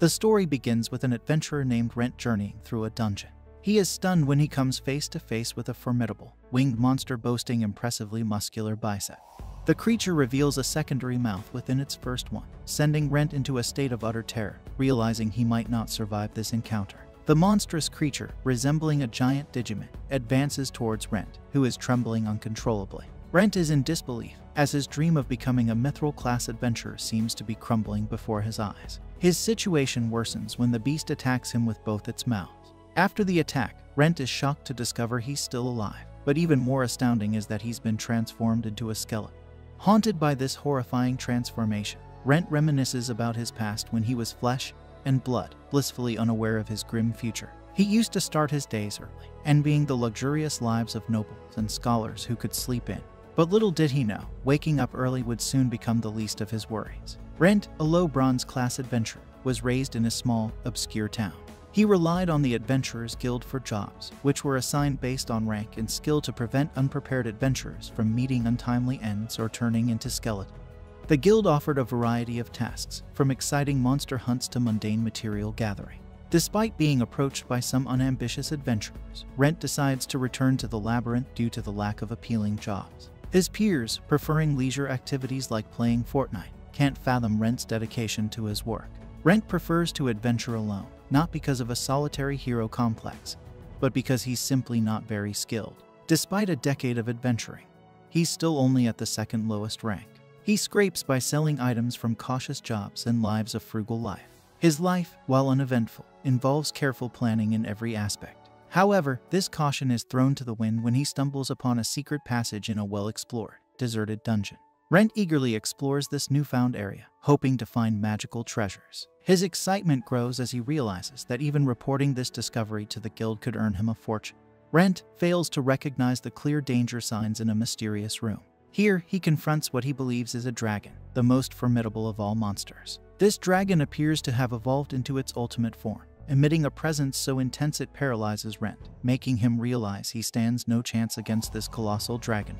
The story begins with an adventurer named Rent journeying through a dungeon. He is stunned when he comes face to face with a formidable, winged monster boasting impressively muscular biceps. The creature reveals a secondary mouth within its first one, sending Rent into a state of utter terror, realizing he might not survive this encounter. The monstrous creature, resembling a giant Digimon, advances towards Rent, who is trembling uncontrollably. Rent is in disbelief, as his dream of becoming a mithril class adventurer seems to be crumbling before his eyes. His situation worsens when the beast attacks him with both its mouths. After the attack, Rent is shocked to discover he's still alive, but even more astounding is that he's been transformed into a skeleton. Haunted by this horrifying transformation, Rent reminisces about his past when he was flesh and blood, blissfully unaware of his grim future. He used to start his days early, envying the luxurious lives of nobles and scholars who could sleep in. But little did he know, waking up early would soon become the least of his worries. Rent, a low bronze class adventurer, was raised in a small, obscure town. He relied on the Adventurers Guild for jobs, which were assigned based on rank and skill to prevent unprepared adventurers from meeting untimely ends or turning into skeletons. The guild offered a variety of tasks, from exciting monster hunts to mundane material gathering. Despite being approached by some unambitious adventurers, Rent decides to return to the labyrinth due to the lack of appealing jobs. His peers, preferring leisure activities like playing Fortnite, can't fathom Rent's dedication to his work. Rent prefers to adventure alone, not because of a solitary hero complex, but because he's simply not very skilled. Despite a decade of adventuring, he's still only at the second lowest rank. He scrapes by selling items from cautious jobs and lives a frugal life. His life, while uneventful, involves careful planning in every aspect. However, this caution is thrown to the wind when he stumbles upon a secret passage in a well-explored, deserted dungeon. Rent eagerly explores this newfound area, hoping to find magical treasures. His excitement grows as he realizes that even reporting this discovery to the guild could earn him a fortune. Rent fails to recognize the clear danger signs in a mysterious room. Here, he confronts what he believes is a dragon, the most formidable of all monsters. This dragon appears to have evolved into its ultimate form, emitting a presence so intense it paralyzes Rent, making him realize he stands no chance against this colossal dragon.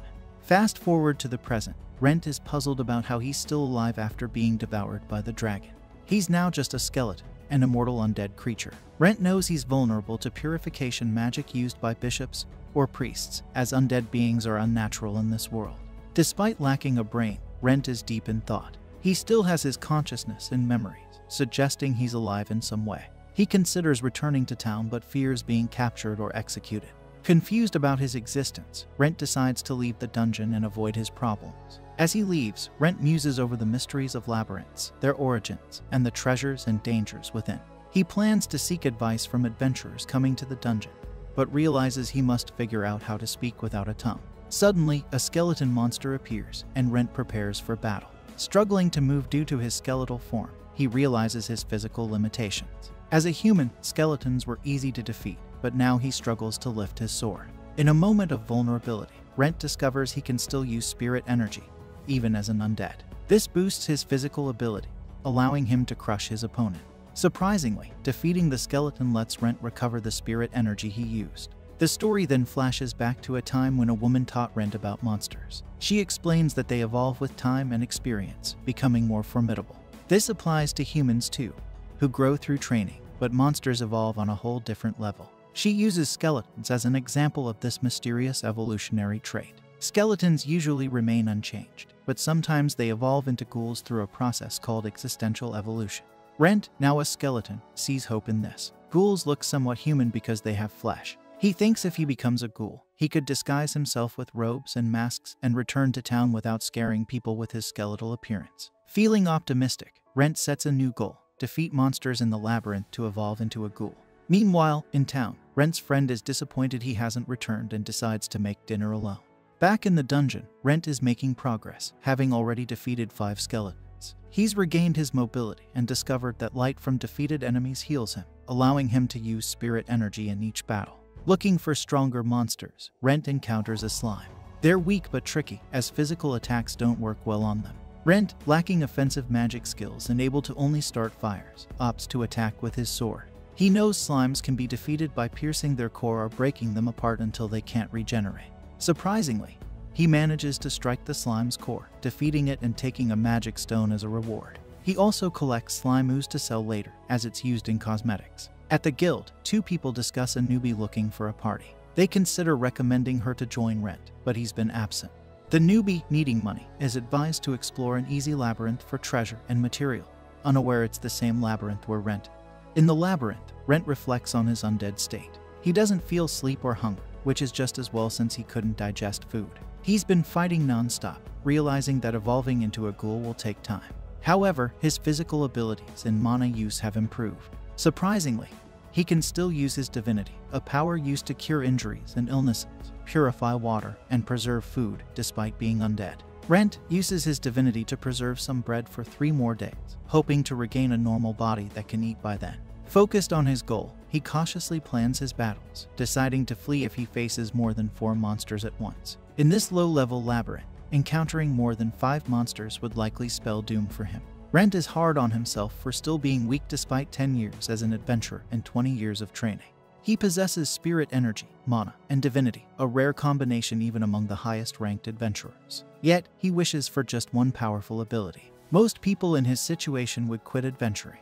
Fast forward to the present, Rent is puzzled about how he's still alive after being devoured by the dragon. He's now just a skeleton, an immortal undead creature. Rent knows he's vulnerable to purification magic used by bishops or priests, as undead beings are unnatural in this world. Despite lacking a brain, Rent is deep in thought. He still has his consciousness and memories, suggesting he's alive in some way. He considers returning to town but fears being captured or executed. Confused about his existence, Rent decides to leave the dungeon and avoid his problems. As he leaves, Rent muses over the mysteries of labyrinths, their origins, and the treasures and dangers within. He plans to seek advice from adventurers coming to the dungeon, but realizes he must figure out how to speak without a tongue. Suddenly, a skeleton monster appears, and Rent prepares for battle. Struggling to move due to his skeletal form, he realizes his physical limitations. As a human, skeletons were easy to defeat, but now he struggles to lift his sword. In a moment of vulnerability, Rent discovers he can still use spirit energy, even as an undead. This boosts his physical ability, allowing him to crush his opponent. Surprisingly, defeating the skeleton lets Rent recover the spirit energy he used. The story then flashes back to a time when a woman taught Rent about monsters. She explains that they evolve with time and experience, becoming more formidable. This applies to humans too, who grow through training, but monsters evolve on a whole different level. She uses skeletons as an example of this mysterious evolutionary trait. Skeletons usually remain unchanged, but sometimes they evolve into ghouls through a process called existential evolution. Rent, now a skeleton, sees hope in this. Ghouls look somewhat human because they have flesh, he thinks if he becomes a ghoul, he could disguise himself with robes and masks and return to town without scaring people with his skeletal appearance. Feeling optimistic, Rent sets a new goal, defeat monsters in the labyrinth to evolve into a ghoul. Meanwhile, in town, Rent's friend is disappointed he hasn't returned and decides to make dinner alone. Back in the dungeon, Rent is making progress, having already defeated five skeletons. He's regained his mobility and discovered that light from defeated enemies heals him, allowing him to use spirit energy in each battle. Looking for stronger monsters, Rent encounters a slime. They're weak but tricky, as physical attacks don't work well on them. Rent, lacking offensive magic skills and able to only start fires, opts to attack with his sword. He knows slimes can be defeated by piercing their core or breaking them apart until they can't regenerate. Surprisingly, he manages to strike the slime's core, defeating it and taking a magic stone as a reward. He also collects slime ooze to sell later, as it's used in cosmetics. At the guild, two people discuss a newbie looking for a party. They consider recommending her to join Rent, but he's been absent. The newbie, needing money, is advised to explore an easy labyrinth for treasure and material, unaware it's the same labyrinth where Rent. In the labyrinth, Rent reflects on his undead state. He doesn't feel sleep or hunger, which is just as well since he couldn't digest food. He's been fighting non-stop, realizing that evolving into a ghoul will take time. However, his physical abilities and mana use have improved. Surprisingly, he can still use his divinity, a power used to cure injuries and illnesses, purify water, and preserve food despite being undead. Rent uses his divinity to preserve some bread for three more days, hoping to regain a normal body that can eat by then. Focused on his goal, he cautiously plans his battles, deciding to flee if he faces more than four monsters at once. In this low-level labyrinth, encountering more than five monsters would likely spell doom for him. Rent is hard on himself for still being weak despite 10 years as an adventurer and 20 years of training. He possesses spirit energy, mana, and divinity, a rare combination even among the highest ranked adventurers. Yet, he wishes for just one powerful ability. Most people in his situation would quit adventuring.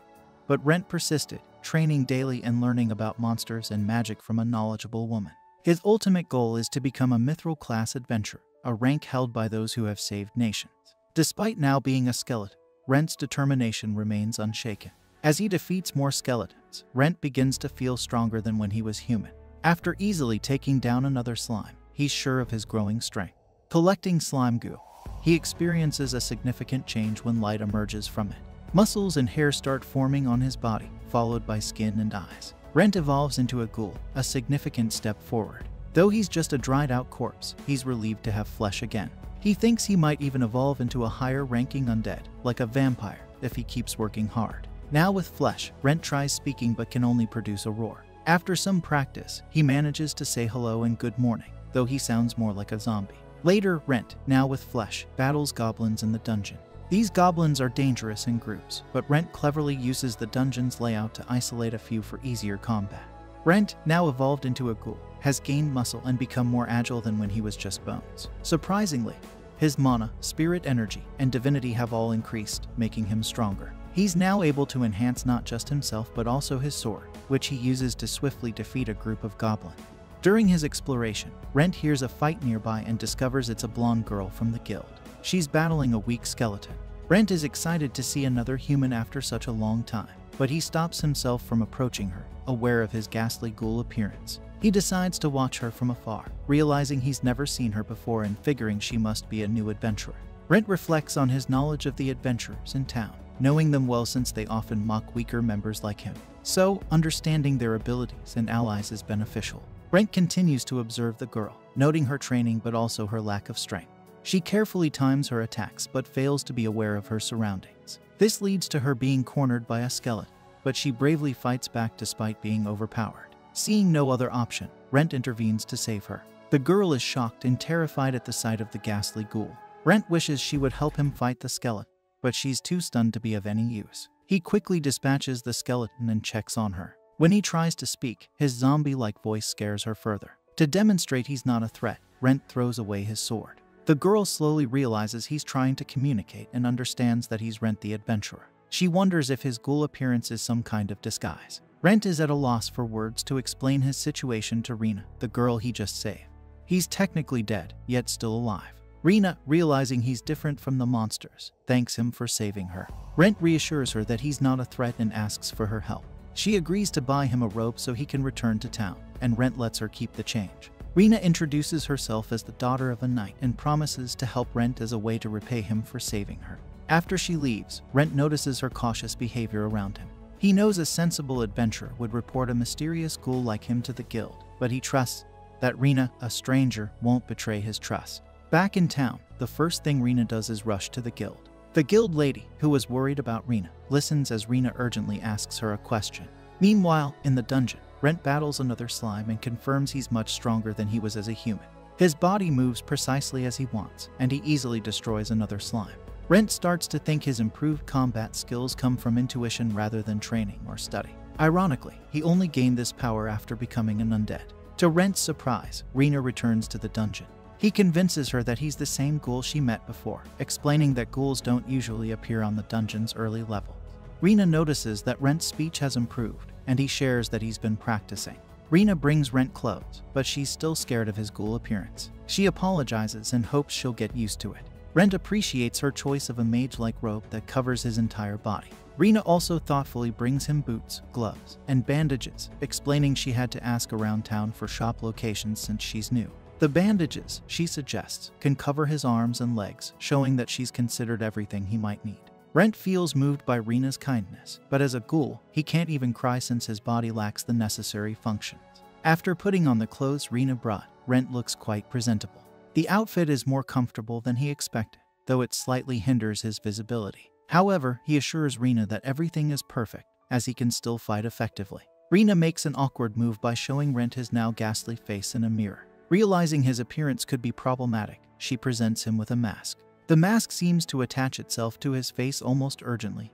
But Rent persisted, training daily and learning about monsters and magic from a knowledgeable woman. His ultimate goal is to become a mithril class adventurer, a rank held by those who have saved nations. Despite now being a skeleton, Rent's determination remains unshaken. As he defeats more skeletons, Rent begins to feel stronger than when he was human. After easily taking down another slime, he's sure of his growing strength. Collecting slime goo, he experiences a significant change when light emerges from it. Muscles and hair start forming on his body, followed by skin and eyes. Rent evolves into a ghoul, a significant step forward. Though he's just a dried out corpse, he's relieved to have flesh again. He thinks he might even evolve into a higher ranking undead, like a vampire, if he keeps working hard. Now with flesh, Rent tries speaking but can only produce a roar. After some practice, he manages to say hello and good morning, though he sounds more like a zombie. Later, Rent, now with flesh, battles goblins in the dungeon. These goblins are dangerous in groups, but Rent cleverly uses the dungeon's layout to isolate a few for easier combat. Rent, now evolved into a ghoul, has gained muscle and become more agile than when he was just bones. Surprisingly, his mana, spirit energy, and divinity have all increased, making him stronger. He's now able to enhance not just himself but also his sword, which he uses to swiftly defeat a group of goblins. During his exploration, Rent hears a fight nearby and discovers it's a blonde girl from the guild. She's battling a weak skeleton. Brent is excited to see another human after such a long time, but he stops himself from approaching her, aware of his ghastly ghoul appearance. He decides to watch her from afar, realizing he's never seen her before and figuring she must be a new adventurer. Brent reflects on his knowledge of the adventurers in town, knowing them well since they often mock weaker members like him. So, understanding their abilities and allies is beneficial. Brent continues to observe the girl, noting her training but also her lack of strength. She carefully times her attacks but fails to be aware of her surroundings. This leads to her being cornered by a skeleton, but she bravely fights back despite being overpowered. Seeing no other option, Rent intervenes to save her. The girl is shocked and terrified at the sight of the ghastly ghoul. Rent wishes she would help him fight the skeleton, but she's too stunned to be of any use. He quickly dispatches the skeleton and checks on her. When he tries to speak, his zombie-like voice scares her further. To demonstrate he's not a threat, Rent throws away his sword. The girl slowly realizes he's trying to communicate and understands that he's Rent the adventurer. She wonders if his ghoul appearance is some kind of disguise. Rent is at a loss for words to explain his situation to Rena, the girl he just saved. He's technically dead, yet still alive. Rena, realizing he's different from the monsters, thanks him for saving her. Rent reassures her that he's not a threat and asks for her help. She agrees to buy him a rope so he can return to town, and Rent lets her keep the change. Rena introduces herself as the daughter of a knight and promises to help Rent as a way to repay him for saving her. After she leaves, Rent notices her cautious behavior around him. He knows a sensible adventurer would report a mysterious ghoul like him to the guild, but he trusts that Rena, a stranger, won't betray his trust. Back in town, the first thing Rena does is rush to the guild. The guild lady, who was worried about Rena, listens as Rena urgently asks her a question. Meanwhile, in the dungeon, Rent battles another slime and confirms he's much stronger than he was as a human. His body moves precisely as he wants, and he easily destroys another slime. Rent starts to think his improved combat skills come from intuition rather than training or study. Ironically, he only gained this power after becoming an undead. To Rent's surprise, Rena returns to the dungeon. He convinces her that he's the same ghoul she met before, explaining that ghouls don't usually appear on the dungeon's early levels. Rena notices that Rent's speech has improved, and he shares that he's been practicing. Rena brings Rent clothes, but she's still scared of his ghoul appearance. She apologizes and hopes she'll get used to it. Rent appreciates her choice of a mage-like robe that covers his entire body. Rena also thoughtfully brings him boots, gloves, and bandages, explaining she had to ask around town for shop locations since she's new. The bandages, she suggests, can cover his arms and legs, showing that she's considered everything he might need. Rent feels moved by Rena's kindness, but as a ghoul, he can't even cry since his body lacks the necessary functions. After putting on the clothes Rena brought, Rent looks quite presentable. The outfit is more comfortable than he expected, though it slightly hinders his visibility. However, he assures Rena that everything is perfect, as he can still fight effectively. Rena makes an awkward move by showing Rent his now ghastly face in a mirror. Realizing his appearance could be problematic, she presents him with a mask. The mask seems to attach itself to his face almost urgently.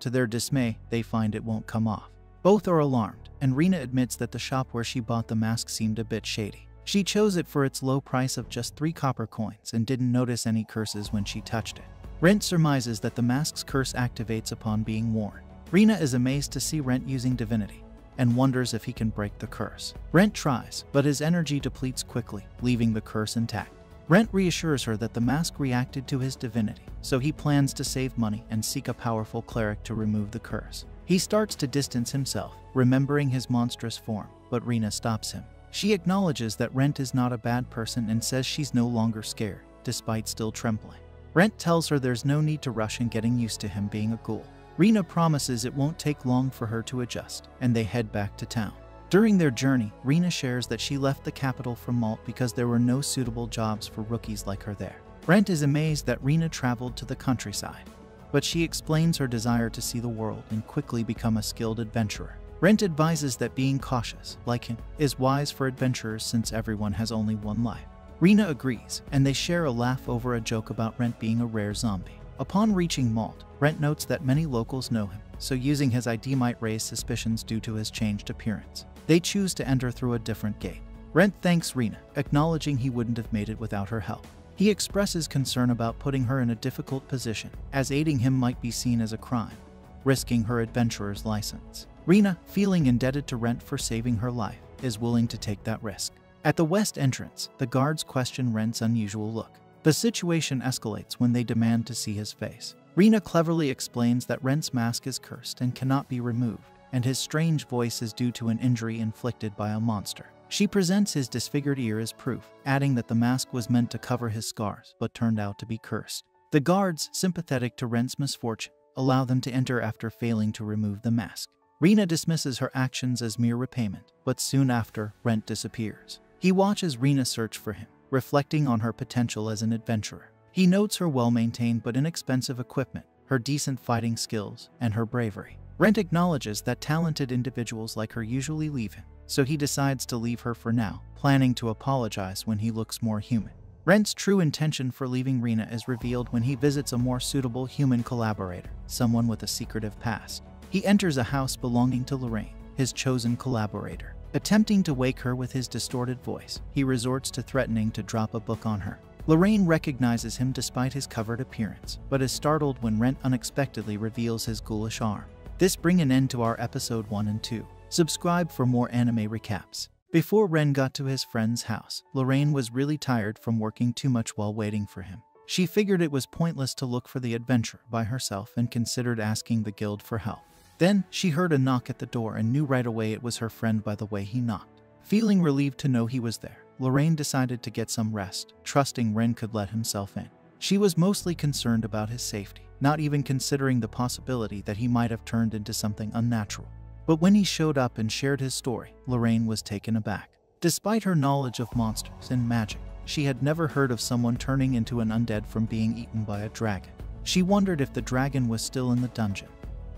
To their dismay, they find it won't come off. Both are alarmed, and Rena admits that the shop where she bought the mask seemed a bit shady. She chose it for its low price of just three copper coins and didn't notice any curses when she touched it. Rent surmises that the mask's curse activates upon being worn. Rena is amazed to see Rent using divinity and wonders if he can break the curse. Rent tries, but his energy depletes quickly, leaving the curse intact. Rent reassures her that the mask reacted to his divinity, so he plans to save money and seek a powerful cleric to remove the curse. He starts to distance himself, remembering his monstrous form, but Rena stops him. She acknowledges that Rent is not a bad person and says she's no longer scared, despite still trembling. Rent tells her there's no need to rush in getting used to him being a ghoul. Rena promises it won't take long for her to adjust, and they head back to town. During their journey, Rena shares that she left the capital for Malt because there were no suitable jobs for rookies like her there. Rent is amazed that Rena traveled to the countryside, but she explains her desire to see the world and quickly become a skilled adventurer. Rent advises that being cautious, like him, is wise for adventurers since everyone has only one life. Rena agrees, and they share a laugh over a joke about Rent being a rare zombie. Upon reaching Malt, Rent notes that many locals know him, so using his ID might raise suspicions due to his changed appearance. They choose to enter through a different gate. Rent thanks Rena, acknowledging he wouldn't have made it without her help. He expresses concern about putting her in a difficult position, as aiding him might be seen as a crime, risking her adventurer's license. Rena, feeling indebted to Rent for saving her life, is willing to take that risk. At the west entrance, the guards question Rent's unusual look. The situation escalates when they demand to see his face. Rena cleverly explains that Rent's mask is cursed and cannot be removed, and his strange voice is due to an injury inflicted by a monster. She presents his disfigured ear as proof, adding that the mask was meant to cover his scars, but turned out to be cursed. The guards, sympathetic to Rent's misfortune, allow them to enter after failing to remove the mask. Rena dismisses her actions as mere repayment, but soon after, Rent disappears. He watches Rena search for him, reflecting on her potential as an adventurer. He notes her well-maintained but inexpensive equipment, her decent fighting skills, and her bravery. Rent acknowledges that talented individuals like her usually leave him, so he decides to leave her for now, planning to apologize when he looks more human. Rent's true intention for leaving Rena is revealed when he visits a more suitable human collaborator, someone with a secretive past. He enters a house belonging to Lorraine, his chosen collaborator. Attempting to wake her with his distorted voice, he resorts to threatening to drop a book on her. Lorraine recognizes him despite his covered appearance, but is startled when Rent unexpectedly reveals his ghoulish arm. This bring an end to our episode 1 and 2. Subscribe for more anime recaps. Before Ren got to his friend's house, Lorraine was really tired from working too much while waiting for him. She figured it was pointless to look for the adventure by herself and considered asking the guild for help. Then she heard a knock at the door and knew right away it was her friend by the way he knocked. Feeling relieved to know he was there, Lorraine decided to get some rest, trusting Ren could let himself in. She was mostly concerned about his safety not even considering the possibility that he might have turned into something unnatural. But when he showed up and shared his story, Lorraine was taken aback. Despite her knowledge of monsters and magic, she had never heard of someone turning into an undead from being eaten by a dragon. She wondered if the dragon was still in the dungeon,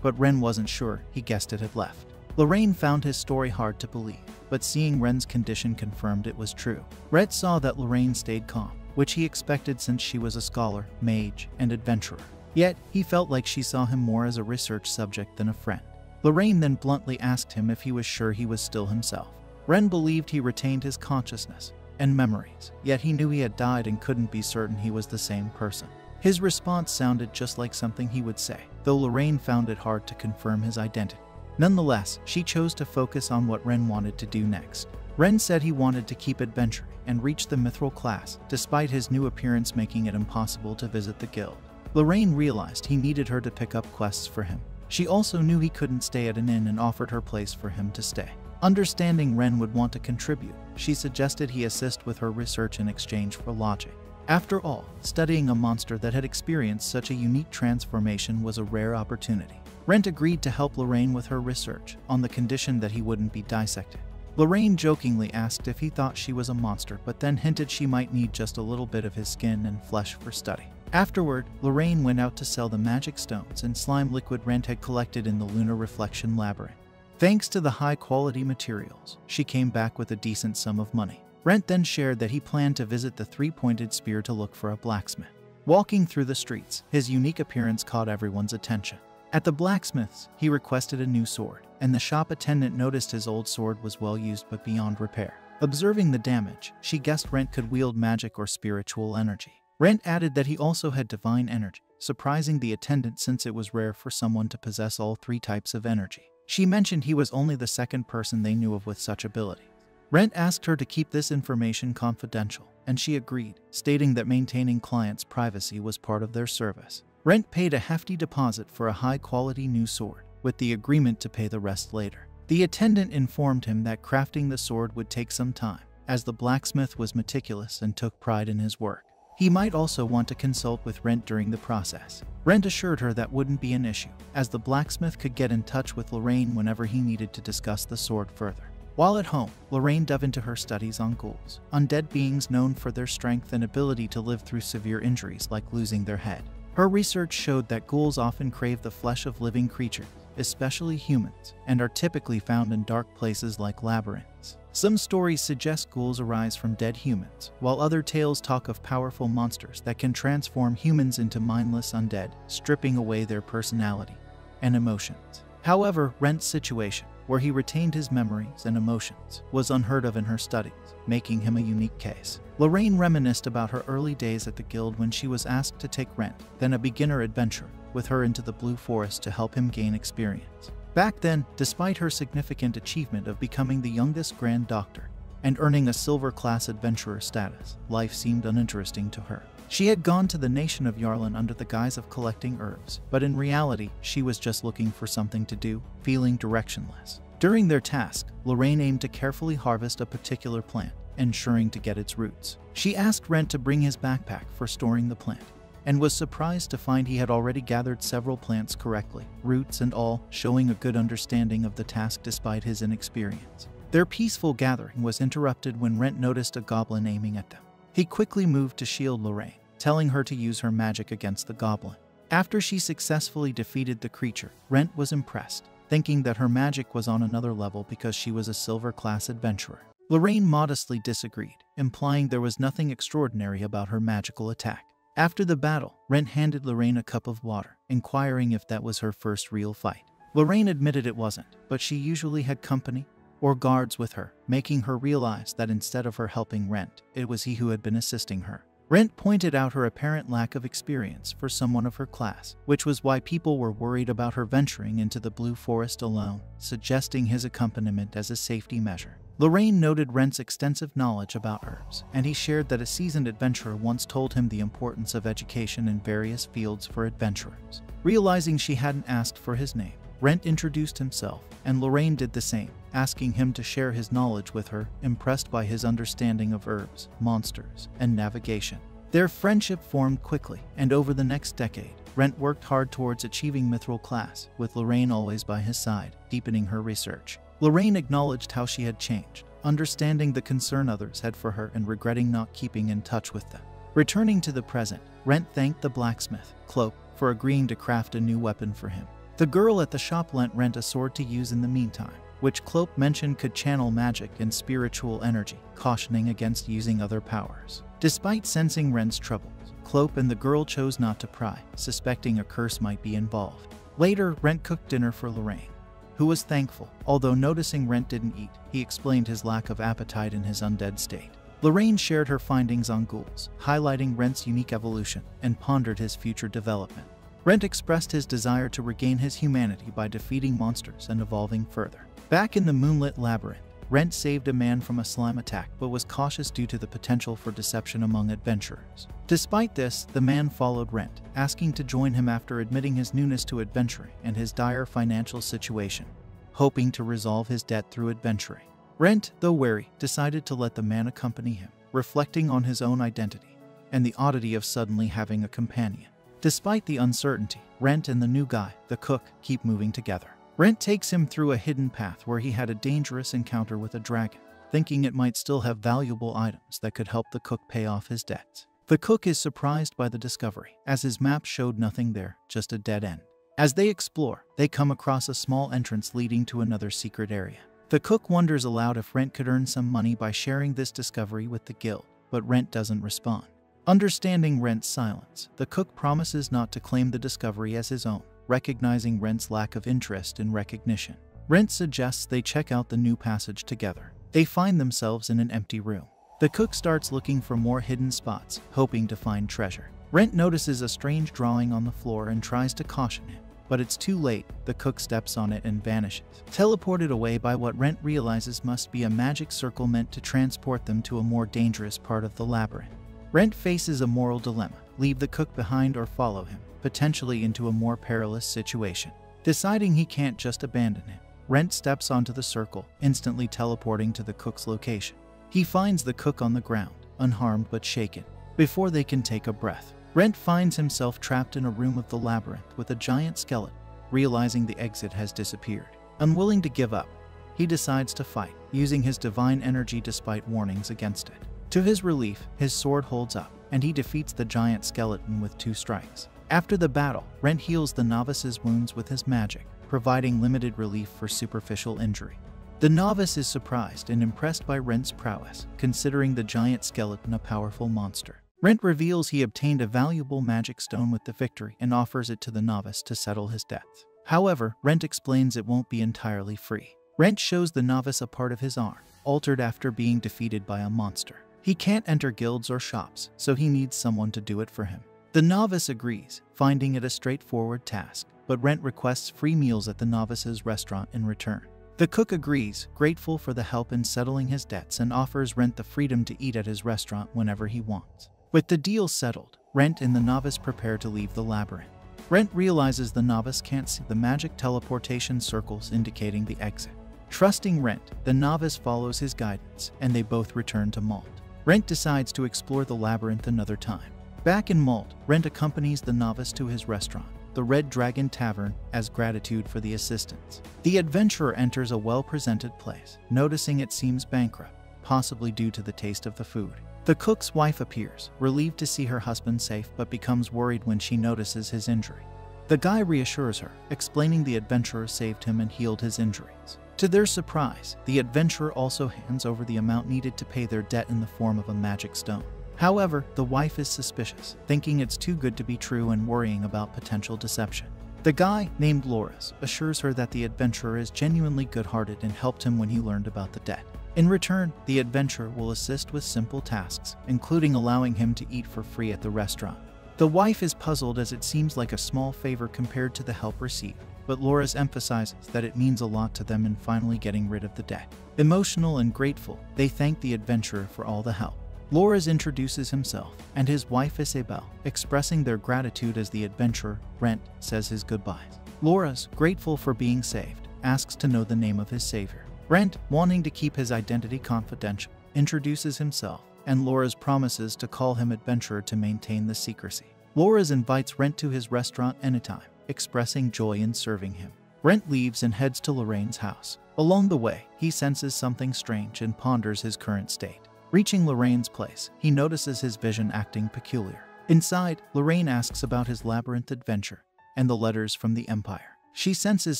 but Ren wasn't sure, he guessed it had left. Lorraine found his story hard to believe, but seeing Ren's condition confirmed it was true. Red saw that Lorraine stayed calm, which he expected since she was a scholar, mage, and adventurer. Yet, he felt like she saw him more as a research subject than a friend. Lorraine then bluntly asked him if he was sure he was still himself. Ren believed he retained his consciousness and memories, yet he knew he had died and couldn't be certain he was the same person. His response sounded just like something he would say, though Lorraine found it hard to confirm his identity. Nonetheless, she chose to focus on what Ren wanted to do next. Ren said he wanted to keep adventuring and reach the mithril class, despite his new appearance making it impossible to visit the guild. Lorraine realized he needed her to pick up quests for him. She also knew he couldn't stay at an inn and offered her place for him to stay. Understanding Ren would want to contribute, she suggested he assist with her research in exchange for lodging. After all, studying a monster that had experienced such a unique transformation was a rare opportunity. Rent agreed to help Lorraine with her research, on the condition that he wouldn't be dissected. Lorraine jokingly asked if he thought she was a monster, but then hinted she might need just a little bit of his skin and flesh for study. Afterward, Lorraine went out to sell the magic stones and slime liquid Rent had collected in the lunar reflection labyrinth. Thanks to the high quality materials, she came back with a decent sum of money. Rent then shared that he planned to visit the three pointed spear to look for a blacksmith. Walking through the streets, his unique appearance caught everyone's attention. At the blacksmith's, he requested a new sword, and the shop attendant noticed his old sword was well used but beyond repair. Observing the damage, she guessed Rent could wield magic or spiritual energy. Rent added that he also had divine energy, surprising the attendant since it was rare for someone to possess all three types of energy. She mentioned he was only the second person they knew of with such ability. Rent asked her to keep this information confidential, and she agreed, stating that maintaining clients' privacy was part of their service. Rent paid a hefty deposit for a high quality new sword, with the agreement to pay the rest later. The attendant informed him that crafting the sword would take some time, as the blacksmith was meticulous and took pride in his work. He might also want to consult with Rent during the process. Rent assured her that wouldn't be an issue, as the blacksmith could get in touch with Lorraine whenever he needed to discuss the sword further. While at home, Lorraine dove into her studies on ghouls, undead beings known for their strength and ability to live through severe injuries like losing their head. Her research showed that ghouls often crave the flesh of living creatures, especially humans, and are typically found in dark places like labyrinths. Some stories suggest ghouls arise from dead humans, while other tales talk of powerful monsters that can transform humans into mindless undead, stripping away their personality and emotions. However, Rent's situation, where he retained his memories and emotions, was unheard of in her studies, making him a unique case. Lorraine reminisced about her early days at the guild when she was asked to take Rent, then a beginner adventurer, with her into the Blue Forest to help him gain experience. Back then, despite her significant achievement of becoming the youngest Grand Doctor and earning a Silver Class Adventurer status, life seemed uninteresting to her. She had gone to the nation of Yarlan under the guise of collecting herbs, but in reality, she was just looking for something to do, feeling directionless. During their task, Lorraine aimed to carefully harvest a particular plant, ensuring to get its roots. She asked Rent to bring his backpack for storing the plant, and was surprised to find he had already gathered several plants correctly, roots and all, showing a good understanding of the task despite his inexperience. Their peaceful gathering was interrupted when Rent noticed a goblin aiming at them. He quickly moved to shield Lorraine, telling her to use her magic against the goblin. After she successfully defeated the creature, Rent was impressed, thinking that her magic was on another level because she was a silver class adventurer. Lorraine modestly disagreed, implying there was nothing extraordinary about her magical attack. After the battle, Rent handed Lorraine a cup of water, inquiring if that was her first real fight. Lorraine admitted it wasn't, but she usually had company or guards with her, making her realize that instead of her helping Rent, it was he who had been assisting her. Rent pointed out her apparent lack of experience for someone of her class, which was why people were worried about her venturing into the Blue Forest alone, suggesting his accompaniment as a safety measure. Lorraine noted Rent's extensive knowledge about herbs, and he shared that a seasoned adventurer once told him the importance of education in various fields for adventurers. Realizing she hadn't asked for his name, Rent introduced himself, and Lorraine did the same, asking him to share his knowledge with her, impressed by his understanding of herbs, monsters, and navigation. Their friendship formed quickly, and over the next decade, Rent worked hard towards achieving Mithril class, with Lorraine always by his side, deepening her research. Lorraine acknowledged how she had changed, understanding the concern others had for her and regretting not keeping in touch with them. Returning to the present, Rent thanked the blacksmith, Clope, for agreeing to craft a new weapon for him. The girl at the shop lent Rent a sword to use in the meantime, which Clope mentioned could channel magic and spiritual energy, cautioning against using other powers. Despite sensing Rent's troubles, Clope and the girl chose not to pry, suspecting a curse might be involved. Later, Rent cooked dinner for Lorraine, who was thankful. Although noticing Rent didn't eat, he explained his lack of appetite in his undead state. Lorraine shared her findings on ghouls, highlighting Rent's unique evolution, and pondered his future development. Rent expressed his desire to regain his humanity by defeating monsters and evolving further. Back in the moonlit labyrinth, Rent saved a man from a slime attack but was cautious due to the potential for deception among adventurers. Despite this, the man followed Rent, asking to join him after admitting his newness to adventuring and his dire financial situation, hoping to resolve his debt through adventuring. Rent, though wary, decided to let the man accompany him, reflecting on his own identity and the oddity of suddenly having a companion. Despite the uncertainty, Rent and the new guy, the cook, keep moving together. Rent takes him through a hidden path where he had a dangerous encounter with a dragon, thinking it might still have valuable items that could help the cook pay off his debts. The cook is surprised by the discovery, as his map showed nothing there, just a dead end. As they explore, they come across a small entrance leading to another secret area. The cook wonders aloud if Rent could earn some money by sharing this discovery with the guild, but Rent doesn't respond. Understanding Rent's silence, the cook promises not to claim the discovery as his own, recognizing Rent's lack of interest in recognition. Rent suggests they check out the new passage together. They find themselves in an empty room. The cook starts looking for more hidden spots, hoping to find treasure. Rent notices a strange drawing on the floor and tries to caution him, but it's too late. The cook steps on it and vanishes, teleported away by what Rent realizes must be a magic circle meant to transport them to a more dangerous part of the labyrinth. Rent faces a moral dilemma leave the cook behind or follow him potentially into a more perilous situation. Deciding he can't just abandon him, Rent steps onto the circle, instantly teleporting to the cook's location. He finds the cook on the ground, unharmed but shaken. Before they can take a breath, Rent finds himself trapped in a room of the labyrinth with a giant skeleton, realizing the exit has disappeared. Unwilling to give up, he decides to fight, using his divine energy despite warnings against it. To his relief, his sword holds up, and he defeats the giant skeleton with two strikes. After the battle, Rent heals the novice's wounds with his magic, providing limited relief for superficial injury. The novice is surprised and impressed by Rent's prowess, considering the giant skeleton a powerful monster. Rent reveals he obtained a valuable magic stone with the victory and offers it to the novice to settle his debts. However, Rent explains it won't be entirely free. Rent shows the novice a part of his arm, altered after being defeated by a monster. He can't enter guilds or shops, so he needs someone to do it for him. The novice agrees, finding it a straightforward task, but Rent requests free meals at the novice's restaurant in return. The cook agrees, grateful for the help in settling his debts, and offers Rent the freedom to eat at his restaurant whenever he wants. With the deal settled, Rent and the novice prepare to leave the labyrinth. Rent realizes the novice can't see the magic teleportation circles indicating the exit. Trusting Rent, the novice follows his guidance, and they both return to Malt. Rent decides to explore the labyrinth another time. Back in Malt, Rent accompanies the novice to his restaurant, the Red Dragon Tavern, as gratitude for the assistance. The adventurer enters a well-presented place, noticing it seems bankrupt, possibly due to the taste of the food. The cook's wife appears, relieved to see her husband safe but becomes worried when she notices his injury. The guy reassures her, explaining the adventurer saved him and healed his injuries. To their surprise, the adventurer also hands over the amount needed to pay their debt in the form of a magic stone. However, the wife is suspicious, thinking it's too good to be true and worrying about potential deception. The guy, named Loris, assures her that the adventurer is genuinely good-hearted and helped him when he learned about the debt. In return, the adventurer will assist with simple tasks, including allowing him to eat for free at the restaurant. The wife is puzzled as it seems like a small favor compared to the help received, but Loris emphasizes that it means a lot to them in finally getting rid of the debt. Emotional and grateful, they thank the adventurer for all the help. Loris introduces himself and his wife Isabel, expressing their gratitude as the adventurer, Rent, says his goodbyes. Loris, grateful for being saved, asks to know the name of his savior. Rent, wanting to keep his identity confidential, introduces himself, and Loris promises to call him adventurer to maintain the secrecy. Loris invites Rent to his restaurant anytime, expressing joy in serving him. Rent leaves and heads to Lorraine's house. Along the way, he senses something strange and ponders his current state. Reaching Lorraine's place, he notices his vision acting peculiar. Inside, Lorraine asks about his labyrinth adventure and the letters from the Empire. She senses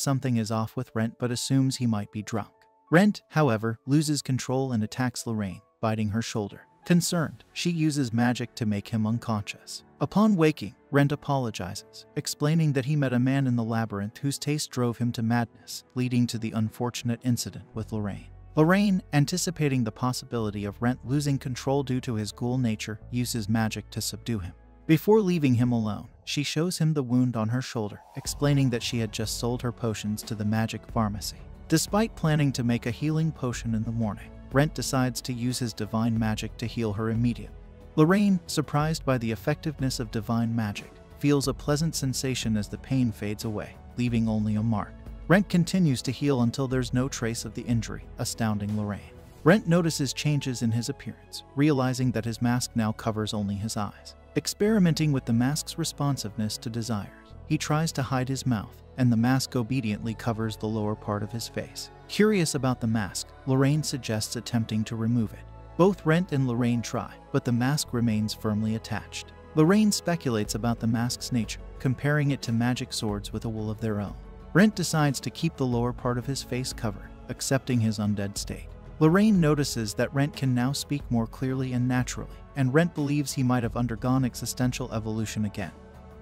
something is off with Rent but assumes he might be drunk. Rent, however, loses control and attacks Lorraine, biting her shoulder. Concerned, she uses magic to make him unconscious. Upon waking, Rent apologizes, explaining that he met a man in the labyrinth whose taste drove him to madness, leading to the unfortunate incident with Lorraine. Lorraine, anticipating the possibility of Rent losing control due to his ghoul nature, uses magic to subdue him. Before leaving him alone, she shows him the wound on her shoulder, explaining that she had just sold her potions to the magic pharmacy. Despite planning to make a healing potion in the morning, Rent decides to use his divine magic to heal her immediately. Lorraine, surprised by the effectiveness of divine magic, feels a pleasant sensation as the pain fades away, leaving only a mark. Rent continues to heal until there's no trace of the injury, astounding Lorraine. Rent notices changes in his appearance, realizing that his mask now covers only his eyes. Experimenting with the mask's responsiveness to desires, he tries to hide his mouth, and the mask obediently covers the lower part of his face. Curious about the mask, Lorraine suggests attempting to remove it. Both Rent and Lorraine try, but the mask remains firmly attached. Lorraine speculates about the mask's nature, comparing it to magic swords with a will of their own. Rent decides to keep the lower part of his face covered, accepting his undead state. Lorraine notices that Rent can now speak more clearly and naturally, and Rent believes he might have undergone existential evolution again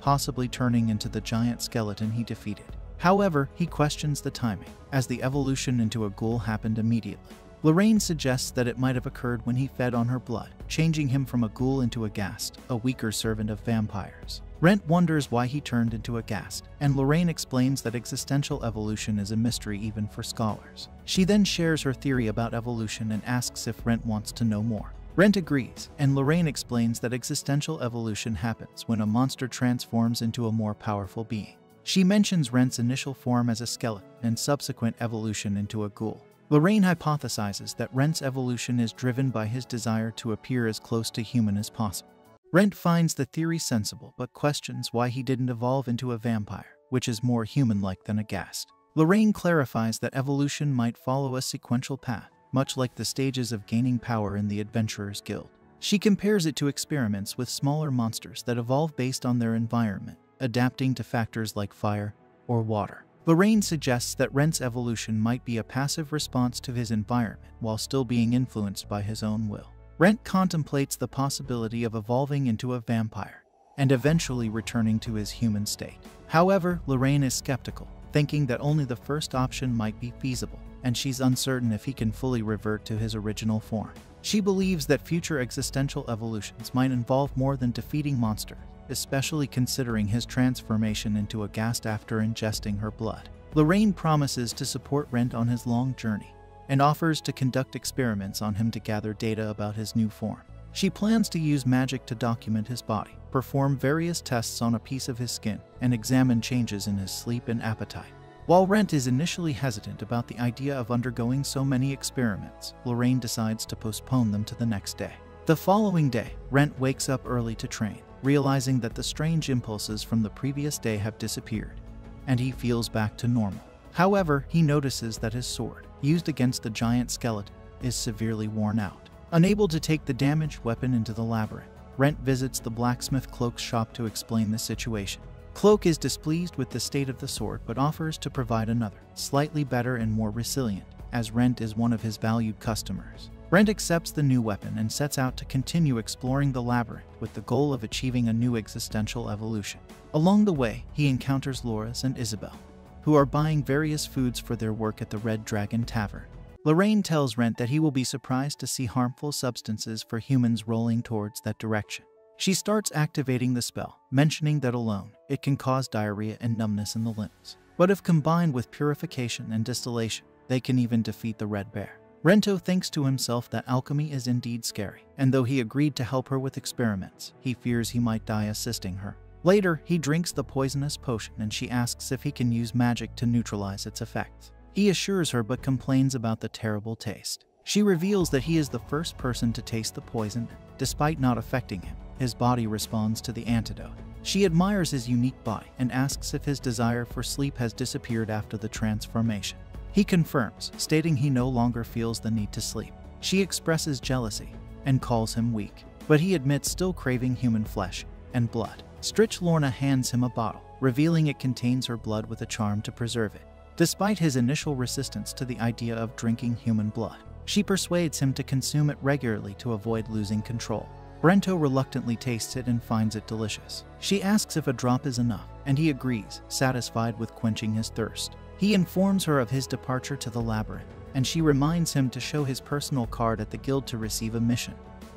possibly turning into the giant skeleton he defeated. However, he questions the timing, as the evolution into a ghoul happened immediately. Lorraine suggests that it might have occurred when he fed on her blood, changing him from a ghoul into a ghast, a weaker servant of vampires. Rent wonders why he turned into a ghast, and Lorraine explains that existential evolution is a mystery even for scholars. She then shares her theory about evolution and asks if Rent wants to know more. Rent agrees, and Lorraine explains that existential evolution happens when a monster transforms into a more powerful being. She mentions Rent's initial form as a skeleton and subsequent evolution into a ghoul. Lorraine hypothesizes that Rent's evolution is driven by his desire to appear as close to human as possible. Rent finds the theory sensible but questions why he didn't evolve into a vampire, which is more human-like than a ghast. Lorraine clarifies that evolution might follow a sequential path, much like the stages of gaining power in the Adventurers Guild. She compares it to experiments with smaller monsters that evolve based on their environment, adapting to factors like fire or water. Lorraine suggests that Rent's evolution might be a passive response to his environment while still being influenced by his own will. Rent contemplates the possibility of evolving into a vampire and eventually returning to his human state. However, Lorraine is skeptical, thinking that only the first option might be feasible and she's uncertain if he can fully revert to his original form. She believes that future existential evolutions might involve more than defeating monsters, especially considering his transformation into a ghast after ingesting her blood. Lorraine promises to support Rent on his long journey and offers to conduct experiments on him to gather data about his new form. She plans to use magic to document his body, perform various tests on a piece of his skin, and examine changes in his sleep and appetite. While Rent is initially hesitant about the idea of undergoing so many experiments, Lorraine decides to postpone them to the next day. The following day, Rent wakes up early to train, realizing that the strange impulses from the previous day have disappeared, and he feels back to normal. However, he notices that his sword, used against the giant skeleton, is severely worn out. Unable to take the damaged weapon into the labyrinth, Rent visits the blacksmith Clope's shop to explain the situation. Clope is displeased with the state of the sword but offers to provide another, slightly better and more resilient, as Rent is one of his valued customers. Rent accepts the new weapon and sets out to continue exploring the labyrinth with the goal of achieving a new existential evolution. Along the way, he encounters Loris and Isabel, who are buying various foods for their work at the Red Dragon Tavern. Lorraine tells Rent that he will be surprised to see harmful substances for humans rolling towards that direction. She starts activating the spell, mentioning that alone, it can cause diarrhea and numbness in the limbs. But if combined with purification and distillation, they can even defeat the red bear. Rento thinks to himself that alchemy is indeed scary, and though he agreed to help her with experiments, he fears he might die assisting her. Later, he drinks the poisonous potion and she asks if he can use magic to neutralize its effects. He assures her but complains about the terrible taste. She reveals that he is the first person to taste the poison, despite not affecting him his body responds to the antidote. She admires his unique body and asks if his desire for sleep has disappeared after the transformation. He confirms, stating he no longer feels the need to sleep. She expresses jealousy and calls him weak, but he admits still craving human flesh and blood. Stritch Lorna hands him a bottle, revealing it contains her blood with a charm to preserve it. Despite his initial resistance to the idea of drinking human blood, she persuades him to consume it regularly to avoid losing control. Brento reluctantly tastes it and finds it delicious. She asks if a drop is enough, and he agrees, satisfied with quenching his thirst. He informs her of his departure to the labyrinth and she reminds him to show his personal card at the guild to receive a mission,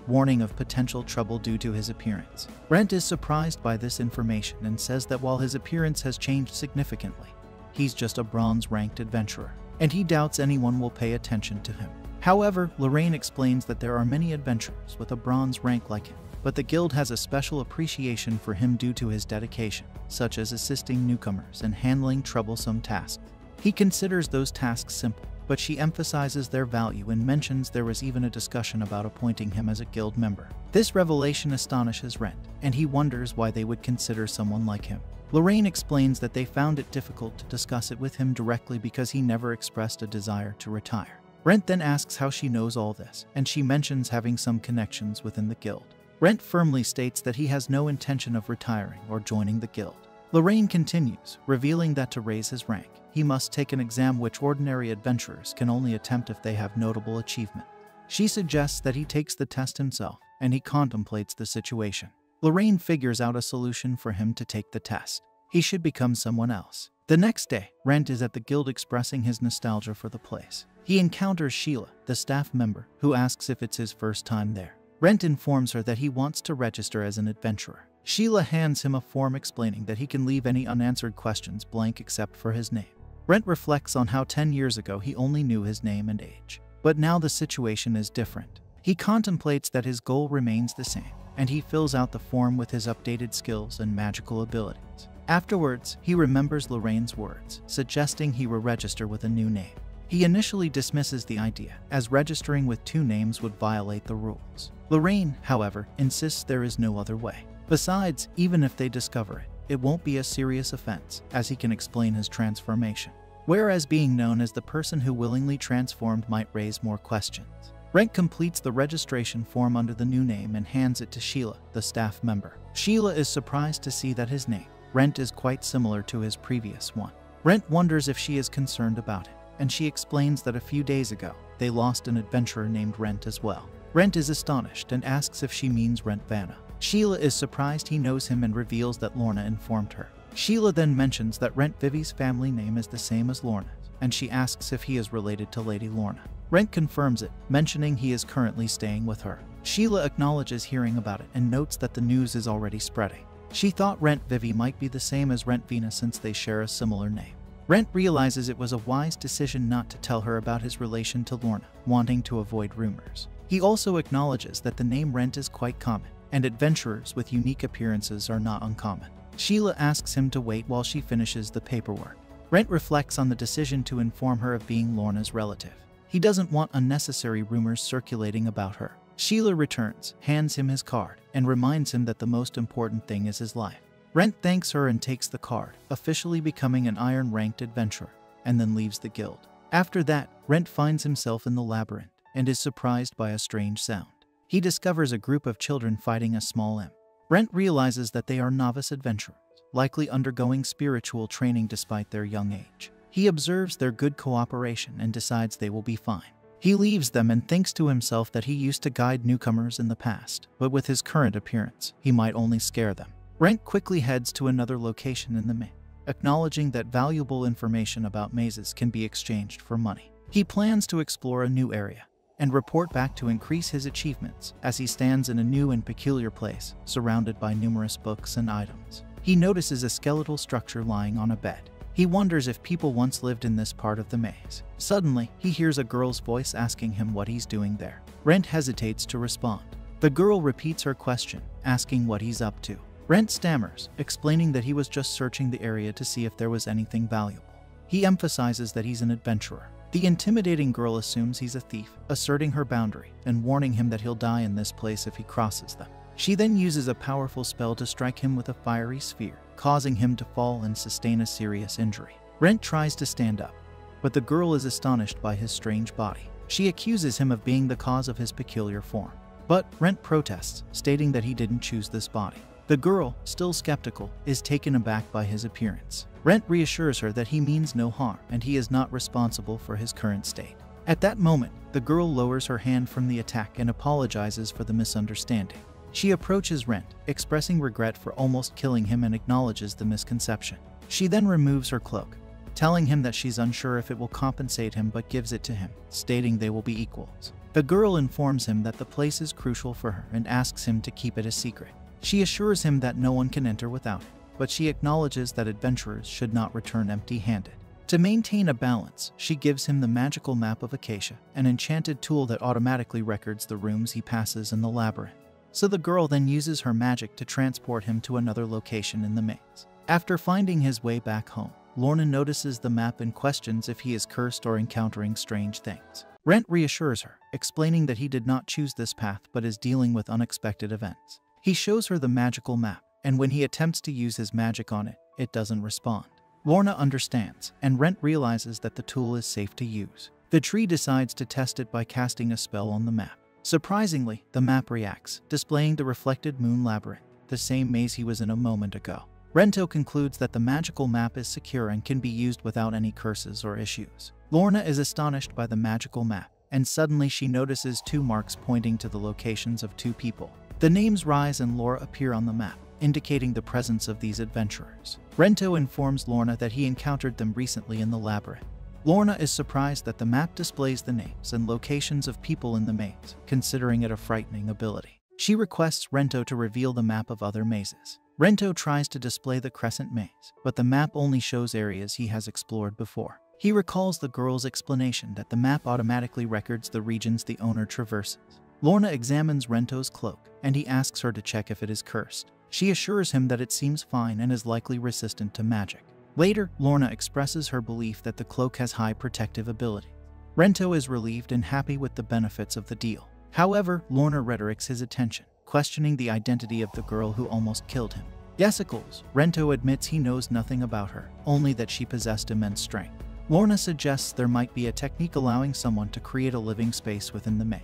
warning of potential trouble due to his appearance. Brent is surprised by this information and says that while his appearance has changed significantly, he's just a bronze ranked adventurer, and he doubts anyone will pay attention to him. However, Lorraine explains that there are many adventurers with a bronze rank like him, but the guild has a special appreciation for him due to his dedication, such as assisting newcomers and handling troublesome tasks. He considers those tasks simple, but she emphasizes their value and mentions there was even a discussion about appointing him as a guild member. This revelation astonishes Rent, and he wonders why they would consider someone like him. Lorraine explains that they found it difficult to discuss it with him directly because he never expressed a desire to retire. Rent then asks how she knows all this, and she mentions having some connections within the guild. Rent firmly states that he has no intention of retiring or joining the guild. Lorraine continues, revealing that to raise his rank, he must take an exam which ordinary adventurers can only attempt if they have notable achievement. She suggests that he takes the test himself, and he contemplates the situation. Lorraine figures out a solution for him to take the test. He should become someone else. The next day, Rent is at the guild expressing his nostalgia for the place. He encounters Sheila, the staff member, who asks if it's his first time there. Rent informs her that he wants to register as an adventurer. Sheila hands him a form explaining that he can leave any unanswered questions blank except for his name. Rent reflects on how 10 years ago he only knew his name and age. But now the situation is different. He contemplates that his goal remains the same, and he fills out the form with his updated skills and magical abilities. Afterwards, he remembers Lorraine's words, suggesting he will register with a new name. He initially dismisses the idea, as registering with two names would violate the rules. Lorraine, however, insists there is no other way. Besides, even if they discover it, it won't be a serious offense, as he can explain his transformation. Whereas being known as the person who willingly transformed might raise more questions. Rent completes the registration form under the new name and hands it to Sheila, the staff member. Sheila is surprised to see that his name, Rent, is quite similar to his previous one. Rent wonders if she is concerned about it and she explains that a few days ago, they lost an adventurer named Rent as well. Rent is astonished and asks if she means Rent Faina. Sheila is surprised he knows him and reveals that Lorna informed her. Sheila then mentions that Rent Vivi's family name is the same as Lorna's, and she asks if he is related to Lady Lorna. Rent confirms it, mentioning he is currently staying with her. Sheila acknowledges hearing about it and notes that the news is already spreading. She thought Rent Vivi might be the same as Rent Faina since they share a similar name. Rent realizes it was a wise decision not to tell her about his relation to Lorna, wanting to avoid rumors. He also acknowledges that the name Rent is quite common, and adventurers with unique appearances are not uncommon. Sheila asks him to wait while she finishes the paperwork. Rent reflects on the decision to inform her of being Lorna's relative. He doesn't want unnecessary rumors circulating about her. Sheila returns, hands him his card, and reminds him that the most important thing is his life. Rent thanks her and takes the card, officially becoming an iron ranked adventurer, and then leaves the guild. After that, Rent finds himself in the labyrinth and is surprised by a strange sound. He discovers a group of children fighting a small imp. Rent realizes that they are novice adventurers, likely undergoing spiritual training despite their young age. He observes their good cooperation and decides they will be fine. He leaves them and thinks to himself that he used to guide newcomers in the past, but with his current appearance, he might only scare them. Rent quickly heads to another location in the maze, acknowledging that valuable information about mazes can be exchanged for money. He plans to explore a new area and report back to increase his achievements as he stands in a new and peculiar place, surrounded by numerous books and items. He notices a skeletal structure lying on a bed. He wonders if people once lived in this part of the maze. Suddenly, he hears a girl's voice asking him what he's doing there. Rent hesitates to respond. The girl repeats her question, asking what he's up to. Rent stammers, explaining that he was just searching the area to see if there was anything valuable. He emphasizes that he's an adventurer. The intimidating girl assumes he's a thief, asserting her boundary and warning him that he'll die in this place if he crosses them. She then uses a powerful spell to strike him with a fiery sphere, causing him to fall and sustain a serious injury. Rent tries to stand up, but the girl is astonished by his strange body. She accuses him of being the cause of his peculiar form. But Rent protests, stating that he didn't choose this body. The girl, still skeptical, is taken aback by his appearance. Rent reassures her that he means no harm and he is not responsible for his current state. At that moment, the girl lowers her hand from the attack and apologizes for the misunderstanding. She approaches Rent, expressing regret for almost killing him and acknowledges the misconception. She then removes her cloak, telling him that she's unsure if it will compensate him but gives it to him, stating they will be equals. The girl informs him that the place is crucial for her and asks him to keep it a secret. She assures him that no one can enter without it, but she acknowledges that adventurers should not return empty handed. To maintain a balance, she gives him the magical map of Acacia, an enchanted tool that automatically records the rooms he passes in the labyrinth. So the girl then uses her magic to transport him to another location in the maze. After finding his way back home, Lorna notices the map and questions if he is cursed or encountering strange things. Rent reassures her, explaining that he did not choose this path but is dealing with unexpected events. He shows her the magical map, and when he attempts to use his magic on it, it doesn't respond. Lorna understands, and Rent realizes that the tool is safe to use. The tree decides to test it by casting a spell on the map. Surprisingly, the map reacts, displaying the reflected moon labyrinth, the same maze he was in a moment ago. Rento concludes that the magical map is secure and can be used without any curses or issues. Lorna is astonished by the magical map, and suddenly she notices two marks pointing to the locations of two people. The names Rise and Laura appear on the map, indicating the presence of these adventurers. Rento informs Lorna that he encountered them recently in the labyrinth. Lorna is surprised that the map displays the names and locations of people in the maze, considering it a frightening ability. She requests Rento to reveal the map of other mazes. Rento tries to display the crescent maze, but the map only shows areas he has explored before. He recalls the girl's explanation that the map automatically records the regions the owner traverses. Lorna examines Rento's cloak, and he asks her to check if it is cursed. She assures him that it seems fine and is likely resistant to magic. Later, Lorna expresses her belief that the cloak has high protective ability. Rento is relieved and happy with the benefits of the deal. However, Lorna redirects his attention, questioning the identity of the girl who almost killed him. Yesicles, Rento admits he knows nothing about her, only that she possessed immense strength. Lorna suggests there might be a technique allowing someone to create a living space within the maze.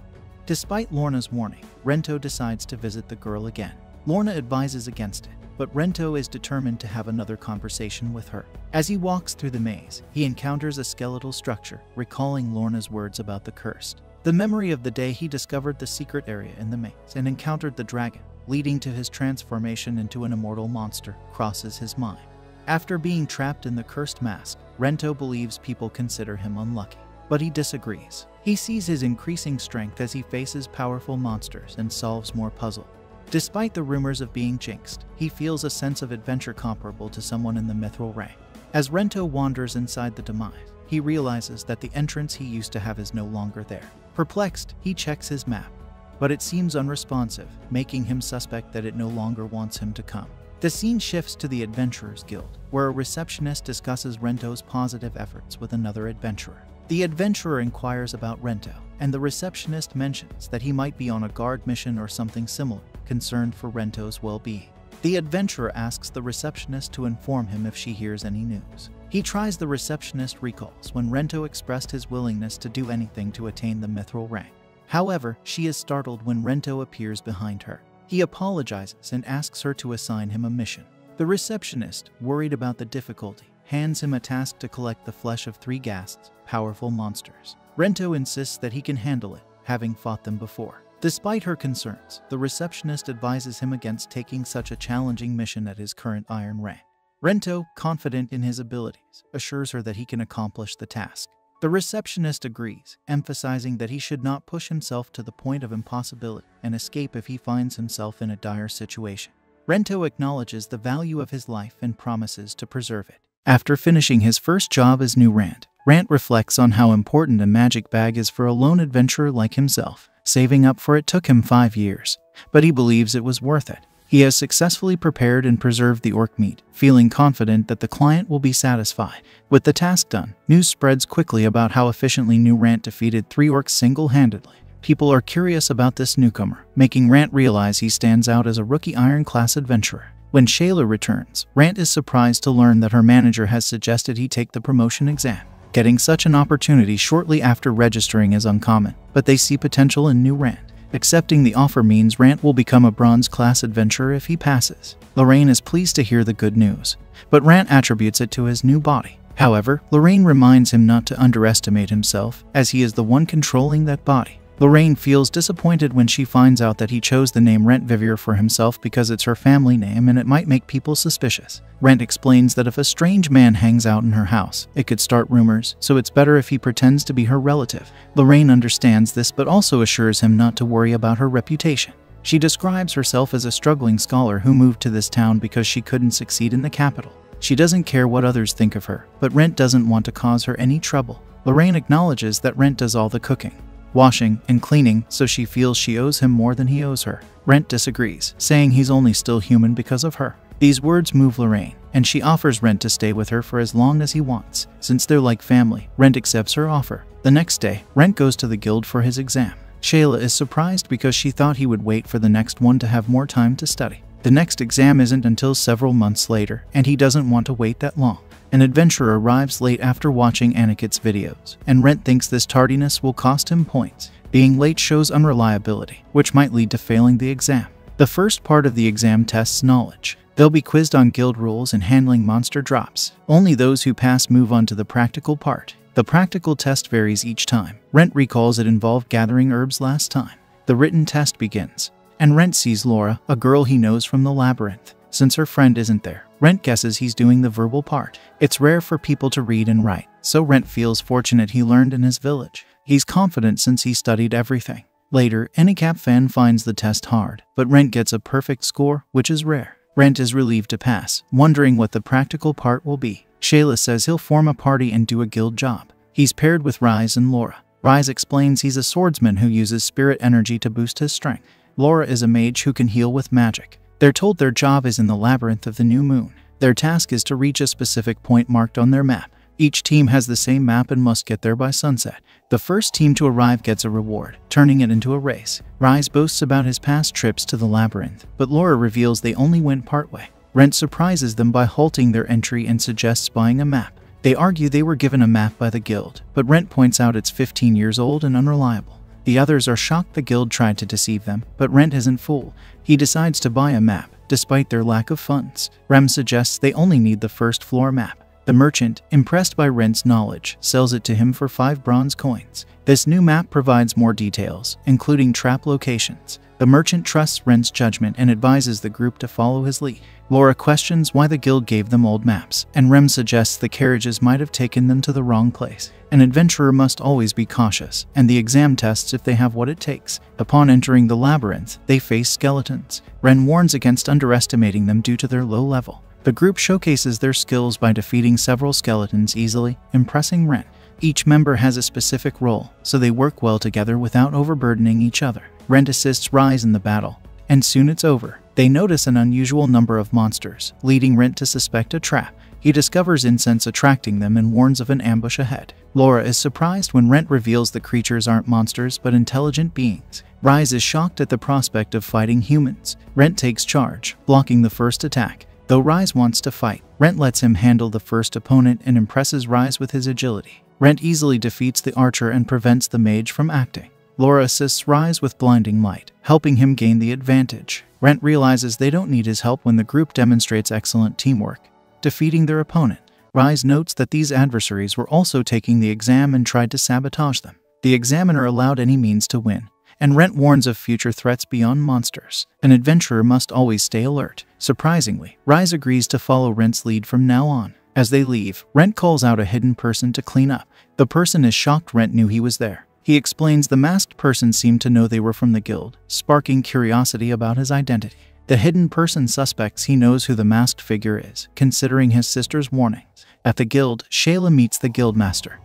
Despite Lorna's warning, Rento decides to visit the girl again. Lorna advises against it, but Rento is determined to have another conversation with her. As he walks through the maze, he encounters a skeletal structure, recalling Lorna's words about the cursed. The memory of the day he discovered the secret area in the maze and encountered the dragon, leading to his transformation into an immortal monster, crosses his mind. After being trapped in the cursed mask, Rento believes people consider him unlucky, but he disagrees. He sees his increasing strength as he faces powerful monsters and solves more puzzles. Despite the rumors of being jinxed, he feels a sense of adventure comparable to someone in the mithril rank. As Rento wanders inside the demise, he realizes that the entrance he used to have is no longer there. Perplexed, he checks his map, but it seems unresponsive, making him suspect that it no longer wants him to come. The scene shifts to the Adventurers Guild, where a receptionist discusses Rento's positive efforts with another adventurer. The adventurer inquires about Rento, and the receptionist mentions that he might be on a guard mission or something similar concerned for Rento's well being. The adventurer asks the receptionist to inform him if she hears any news. He tries the receptionist recalls when Rento expressed his willingness to do anything to attain the mithril rank. However, she is startled when Rento appears behind her. He apologizes and asks her to assign him a mission. The receptionist, worried about the difficulty, hands him a task to collect the flesh of three ghasts, powerful monsters. Rento insists that he can handle it, having fought them before. Despite her concerns, the receptionist advises him against taking such a challenging mission at his current iron rank. Rento, confident in his abilities, assures her that he can accomplish the task. The receptionist agrees, emphasizing that he should not push himself to the point of impossibility and escape if he finds himself in a dire situation. Rento acknowledges the value of his life and promises to preserve it. After finishing his first job as New Rant, Rant reflects on how important a magic bag is for a lone adventurer like himself. Saving up for it took him five years, but he believes it was worth it. He has successfully prepared and preserved the orc meat, feeling confident that the client will be satisfied. With the task done, news spreads quickly about how efficiently New Rant defeated three orcs single-handedly. People are curious about this newcomer, making Rant realize he stands out as a rookie Iron Class adventurer. When Shayla returns, Rant is surprised to learn that her manager has suggested he take the promotion exam. Getting such an opportunity shortly after registering is uncommon, but they see potential in new Rant. Accepting the offer means Rant will become a bronze class adventurer if he passes. Lorraine is pleased to hear the good news, but Rant attributes it to his new body. However, Lorraine reminds him not to underestimate himself, as he is the one controlling that body. Lorraine feels disappointed when she finds out that he chose the name Rent Vivier for himself because it's her family name and it might make people suspicious. Rent explains that if a strange man hangs out in her house, it could start rumors, so it's better if he pretends to be her relative. Lorraine understands this but also assures him not to worry about her reputation. She describes herself as a struggling scholar who moved to this town because she couldn't succeed in the capital. She doesn't care what others think of her, but Rent doesn't want to cause her any trouble. Lorraine acknowledges that Rent does all the cooking, washing, and cleaning, so she feels she owes him more than he owes her. Rent disagrees, saying he's only still human because of her. These words move Lorraine, and she offers Rent to stay with her for as long as he wants. Since they're like family, Rent accepts her offer. The next day, Rent goes to the guild for his exam. Shayla is surprised because she thought he would wait for the next one to have more time to study. The next exam isn't until several months later, and he doesn't want to wait that long. An adventurer arrives late after watching Anikit's videos, and Rent thinks this tardiness will cost him points. Being late shows unreliability, which might lead to failing the exam. The first part of the exam tests knowledge. They'll be quizzed on guild rules and handling monster drops. Only those who pass move on to the practical part. The practical test varies each time. Rent recalls it involved gathering herbs last time. The written test begins and Rent sees Laura, a girl he knows from the labyrinth. Since her friend isn't there, Rent guesses he's doing the verbal part. It's rare for people to read and write, so Rent feels fortunate he learned in his village. He's confident since he studied everything. Later, Anicap fan finds the test hard, but Rent gets a perfect score, which is rare. Rent is relieved to pass, wondering what the practical part will be. Shayla says he'll form a party and do a guild job. He's paired with Rise and Laura. Rise explains he's a swordsman who uses spirit energy to boost his strength. Laura is a mage who can heal with magic. They're told their job is in the labyrinth of the new moon. Their task is to reach a specific point marked on their map. Each team has the same map and must get there by sunset. The first team to arrive gets a reward, turning it into a race. Rise boasts about his past trips to the labyrinth, but Laura reveals they only went partway. Rent surprises them by halting their entry and suggests buying a map. They argue they were given a map by the guild, but Rent points out it's 15 years old and unreliable. The others are shocked the guild tried to deceive them, but Rent isn't fool. He decides to buy a map, despite their lack of funds. Rem suggests they only need the first floor map. The merchant, impressed by Rent's knowledge, sells it to him for 5 bronze coins. This new map provides more details, including trap locations. The merchant trusts Rent's judgment and advises the group to follow his lead. Laura questions why the guild gave them old maps, and Rem suggests the carriages might have taken them to the wrong place. An adventurer must always be cautious, and the exam tests if they have what it takes. Upon entering the labyrinth, they face skeletons. Ren warns against underestimating them due to their low level. The group showcases their skills by defeating several skeletons easily, impressing Ren. Each member has a specific role, so they work well together without overburdening each other. Rent assists Rise in the battle, and soon it's over. They notice an unusual number of monsters, leading Rent to suspect a trap. He discovers incense attracting them and warns of an ambush ahead. Laura is surprised when Rent reveals the creatures aren't monsters but intelligent beings. Rise is shocked at the prospect of fighting humans. Rent takes charge, blocking the first attack. Though Rise wants to fight, Rent lets him handle the first opponent and impresses Rise with his agility. Rent easily defeats the archer and prevents the mage from acting. Laura assists Rise with blinding light, helping him gain the advantage. Rent realizes they don't need his help when the group demonstrates excellent teamwork, defeating their opponent. Rise notes that these adversaries were also taking the exam and tried to sabotage them. The examiner allowed any means to win, and Rent warns of future threats beyond monsters. An adventurer must always stay alert. Surprisingly, Rise agrees to follow Rent's lead from now on. As they leave, Rent calls out a hidden person to clean up. The person is shocked Rent knew he was there. He explains the masked person seemed to know they were from the guild, sparking curiosity about his identity. The hidden person suspects he knows who the masked figure is, considering his sister's warnings. At the guild, Shayla meets the guildmaster,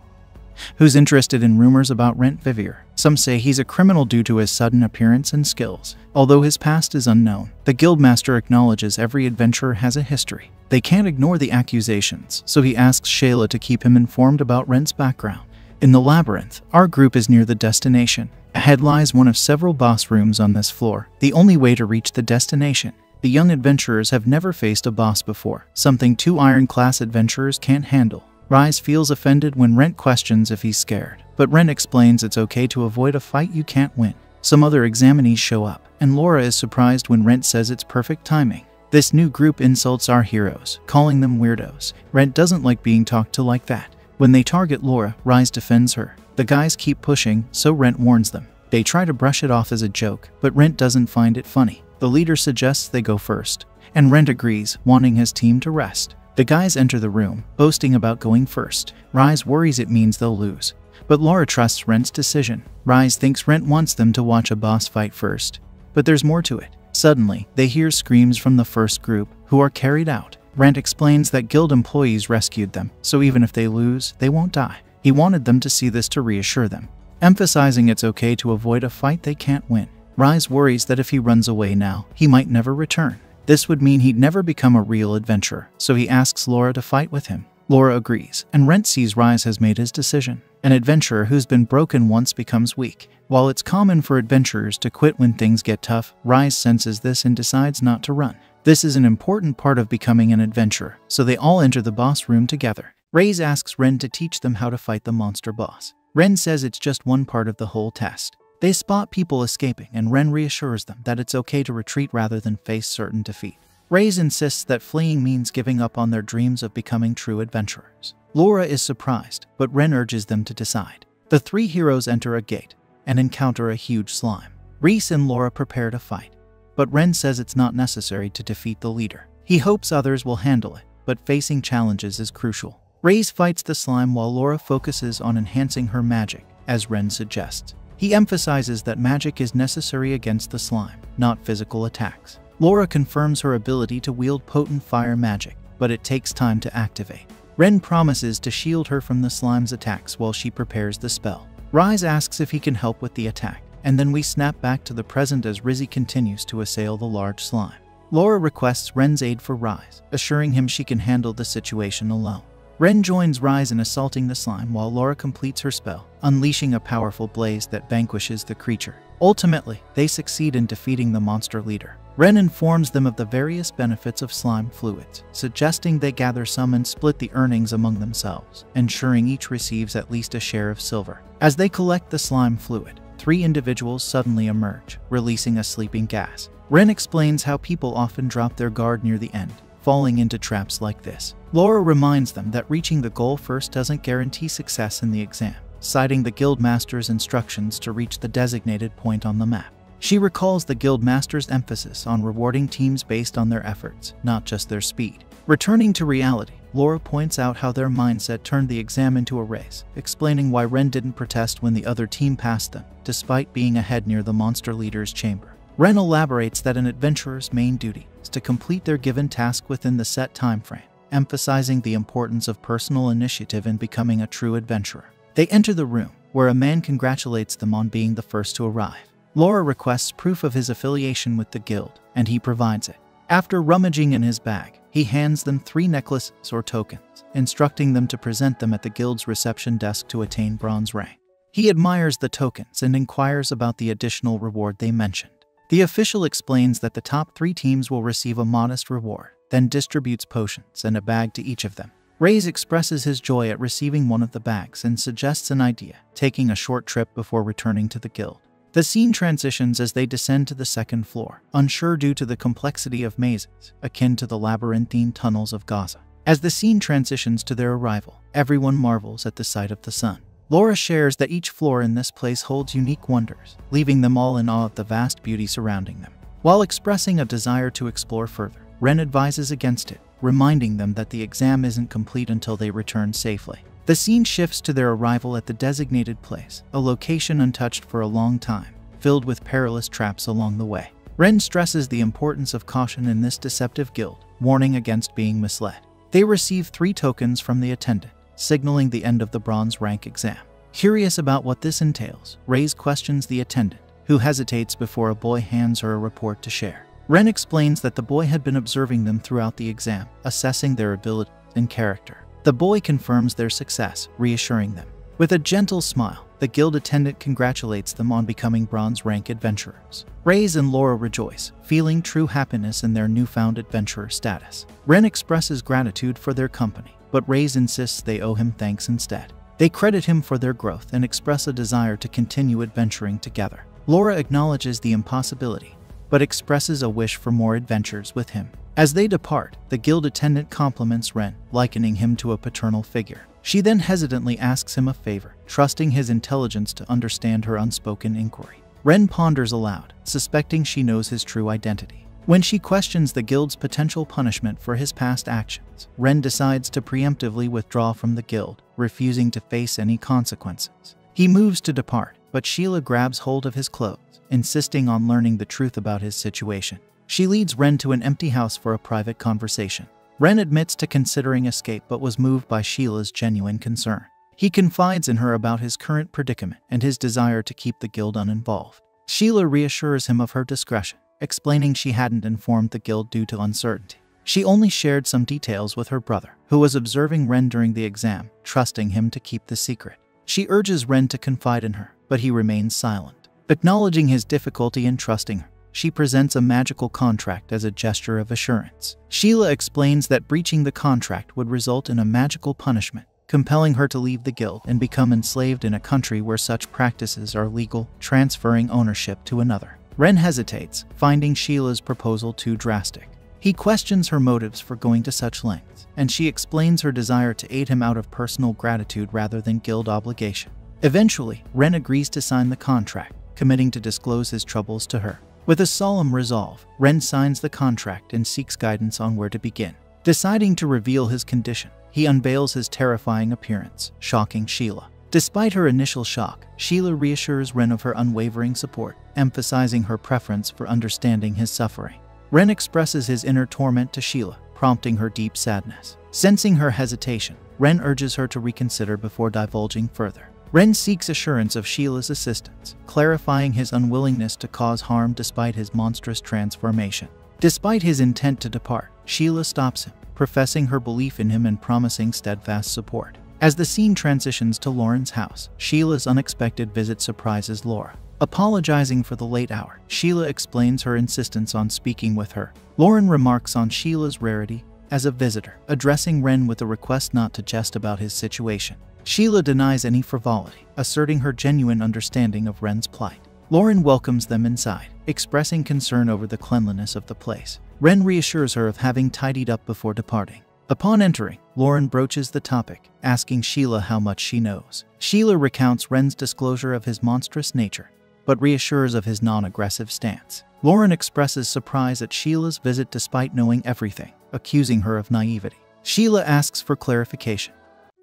who's interested in rumors about Rent Vivier. Some say he's a criminal due to his sudden appearance and skills. Although his past is unknown, the guildmaster acknowledges every adventurer has a history. They can't ignore the accusations, so he asks Shayla to keep him informed about Rent's background. In the labyrinth, our group is near the destination. Ahead lies one of several boss rooms on this floor, the only way to reach the destination. The young adventurers have never faced a boss before, something two iron-class adventurers can't handle. Rise feels offended when Rent questions if he's scared, but Rent explains it's okay to avoid a fight you can't win. Some other examinees show up, and Laura is surprised when Rent says it's perfect timing. This new group insults our heroes, calling them weirdos. Rent doesn't like being talked to like that. When they target Laura, Rise defends her. The guys keep pushing, so Rent warns them. They try to brush it off as a joke, but Rent doesn't find it funny. The leader suggests they go first, and Rent agrees, wanting his team to rest. The guys enter the room, boasting about going first. Rise worries it means they'll lose, but Laura trusts Rent's decision. Rise thinks Rent wants them to watch a boss fight first, but there's more to it. Suddenly, they hear screams from the first group, who are carried out. Rent explains that guild employees rescued them, so even if they lose, they won't die. He wanted them to see this to reassure them, emphasizing it's okay to avoid a fight they can't win. Rise worries that if he runs away now, he might never return. This would mean he'd never become a real adventurer, so he asks Laura to fight with him. Laura agrees, and Rent sees Rise has made his decision. An adventurer who's been broken once becomes weak. While it's common for adventurers to quit when things get tough, Rise senses this and decides not to run. This is an important part of becoming an adventurer, so they all enter the boss room together. Rise asks Ren to teach them how to fight the monster boss. Ren says it's just one part of the whole test. They spot people escaping, and Ren reassures them that it's okay to retreat rather than face certain defeat. Rise insists that fleeing means giving up on their dreams of becoming true adventurers. Laura is surprised, but Ren urges them to decide. The three heroes enter a gate and encounter a huge slime. Reese and Laura prepare to fight, but Ren says it's not necessary to defeat the leader. He hopes others will handle it, but facing challenges is crucial. Rise fights the slime while Laura focuses on enhancing her magic, as Ren suggests. He emphasizes that magic is necessary against the slime, not physical attacks. Laura confirms her ability to wield potent fire magic, but it takes time to activate. Ren promises to shield her from the slime's attacks while she prepares the spell. Rise asks if he can help with the attack, and then we snap back to the present as Rizzy continues to assail the large slime. Laura requests Ren's aid for Rise, assuring him she can handle the situation alone. Ren joins Rise in assaulting the slime while Laura completes her spell, unleashing a powerful blaze that vanquishes the creature. Ultimately, they succeed in defeating the monster leader. Ren informs them of the various benefits of slime fluids, suggesting they gather some and split the earnings among themselves, ensuring each receives at least a share of silver. As they collect the slime fluid, three individuals suddenly emerge, releasing a sleeping gas. Ren explains how people often drop their guard near the end, falling into traps like this. Laura reminds them that reaching the goal first doesn't guarantee success in the exam, citing the Guildmaster's instructions to reach the designated point on the map. She recalls the Guildmaster's emphasis on rewarding teams based on their efforts, not just their speed. Returning to reality, Laura points out how their mindset turned the exam into a race, explaining why Ren didn't protest when the other team passed them, despite being ahead near the monster leader's chamber. Ren elaborates that an adventurer's main duty is to complete their given task within the set time frame, emphasizing the importance of personal initiative in becoming a true adventurer. They enter the room, where a man congratulates them on being the first to arrive. Laura requests proof of his affiliation with the guild, and he provides it. After rummaging in his bag, he hands them three necklaces or tokens, instructing them to present them at the guild's reception desk to attain bronze rank. He admires the tokens and inquires about the additional reward they mentioned. The official explains that the top three teams will receive a modest reward, then distributes potions and a bag to each of them. Rise expresses his joy at receiving one of the bags and suggests an idea, taking a short trip before returning to the guild. The scene transitions as they descend to the second floor, unsure due to the complexity of mazes, akin to the labyrinthine tunnels of Gaza. As the scene transitions to their arrival, everyone marvels at the sight of the sun. Laura shares that each floor in this place holds unique wonders, leaving them all in awe of the vast beauty surrounding them. While expressing a desire to explore further, Ren advises against it, reminding them that the exam isn't complete until they return safely. The scene shifts to their arrival at the designated place, a location untouched for a long time, filled with perilous traps along the way. Ren stresses the importance of caution in this deceptive guild, warning against being misled. They receive three tokens from the attendant, signaling the end of the bronze rank exam. Curious about what this entails, Rise questions the attendant, who hesitates before a boy hands her a report to share. Ren explains that the boy had been observing them throughout the exam, assessing their ability and character. The boy confirms their success, reassuring them. With a gentle smile, the guild attendant congratulates them on becoming bronze rank adventurers. Rise and Laura rejoice, feeling true happiness in their newfound adventurer status. Ren expresses gratitude for their company, but Rise insists they owe him thanks instead. They credit him for their growth and express a desire to continue adventuring together. Laura acknowledges the impossibility, but expresses a wish for more adventures with him. As they depart, the guild attendant compliments Ren, likening him to a paternal figure. She then hesitantly asks him a favor, trusting his intelligence to understand her unspoken inquiry. Ren ponders aloud, suspecting she knows his true identity. When she questions the guild's potential punishment for his past actions, Ren decides to preemptively withdraw from the guild, refusing to face any consequences. He moves to depart, but Sheila grabs hold of his clothes, insisting on learning the truth about his situation. She leads Ren to an empty house for a private conversation. Ren admits to considering escape but was moved by Sheila's genuine concern. He confides in her about his current predicament and his desire to keep the guild uninvolved. Sheila reassures him of her discretion, explaining she hadn't informed the guild due to uncertainty. She only shared some details with her brother, who was observing Ren during the exam, trusting him to keep the secret. She urges Ren to confide in her, but he remains silent. Acknowledging his difficulty in trusting her, she presents a magical contract as a gesture of assurance. Sheila explains that breaching the contract would result in a magical punishment, compelling her to leave the guild and become enslaved in a country where such practices are legal, transferring ownership to another. Ren hesitates, finding Sheila's proposal too drastic. He questions her motives for going to such lengths, and she explains her desire to aid him out of personal gratitude rather than guild obligation. Eventually, Ren agrees to sign the contract, committing to disclose his troubles to her. With a solemn resolve, Ren signs the contract and seeks guidance on where to begin. Deciding to reveal his condition, he unveils his terrifying appearance, shocking Sheila. Despite her initial shock, Sheila reassures Ren of her unwavering support, emphasizing her preference for understanding his suffering. Ren expresses his inner torment to Sheila, prompting her deep sadness. Sensing her hesitation, Ren urges her to reconsider before divulging further. Ren seeks assurance of Sheila's assistance, clarifying his unwillingness to cause harm despite his monstrous transformation. Despite his intent to depart, Sheila stops him, professing her belief in him and promising steadfast support. As the scene transitions to Lauren's house, Sheila's unexpected visit surprises Laura. Apologizing for the late hour, Sheila explains her insistence on speaking with her. Lauren remarks on Sheila's rarity as a visitor, addressing Ren with a request not to jest about his situation. Sheila denies any frivolity, asserting her genuine understanding of Ren's plight. Lauren welcomes them inside, expressing concern over the cleanliness of the place. Ren reassures her of having tidied up before departing. Upon entering, Lauren broaches the topic, asking Sheila how much she knows. Sheila recounts Ren's disclosure of his monstrous nature, but reassures of his non-aggressive stance. Lauren expresses surprise at Sheila's visit despite knowing everything, accusing her of naivety. Sheila asks for clarification,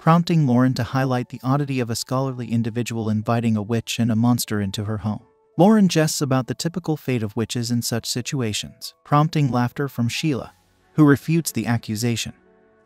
prompting Lauren to highlight the oddity of a scholarly individual inviting a witch and a monster into her home. Lauren jests about the typical fate of witches in such situations, prompting laughter from Sheila, who refutes the accusation,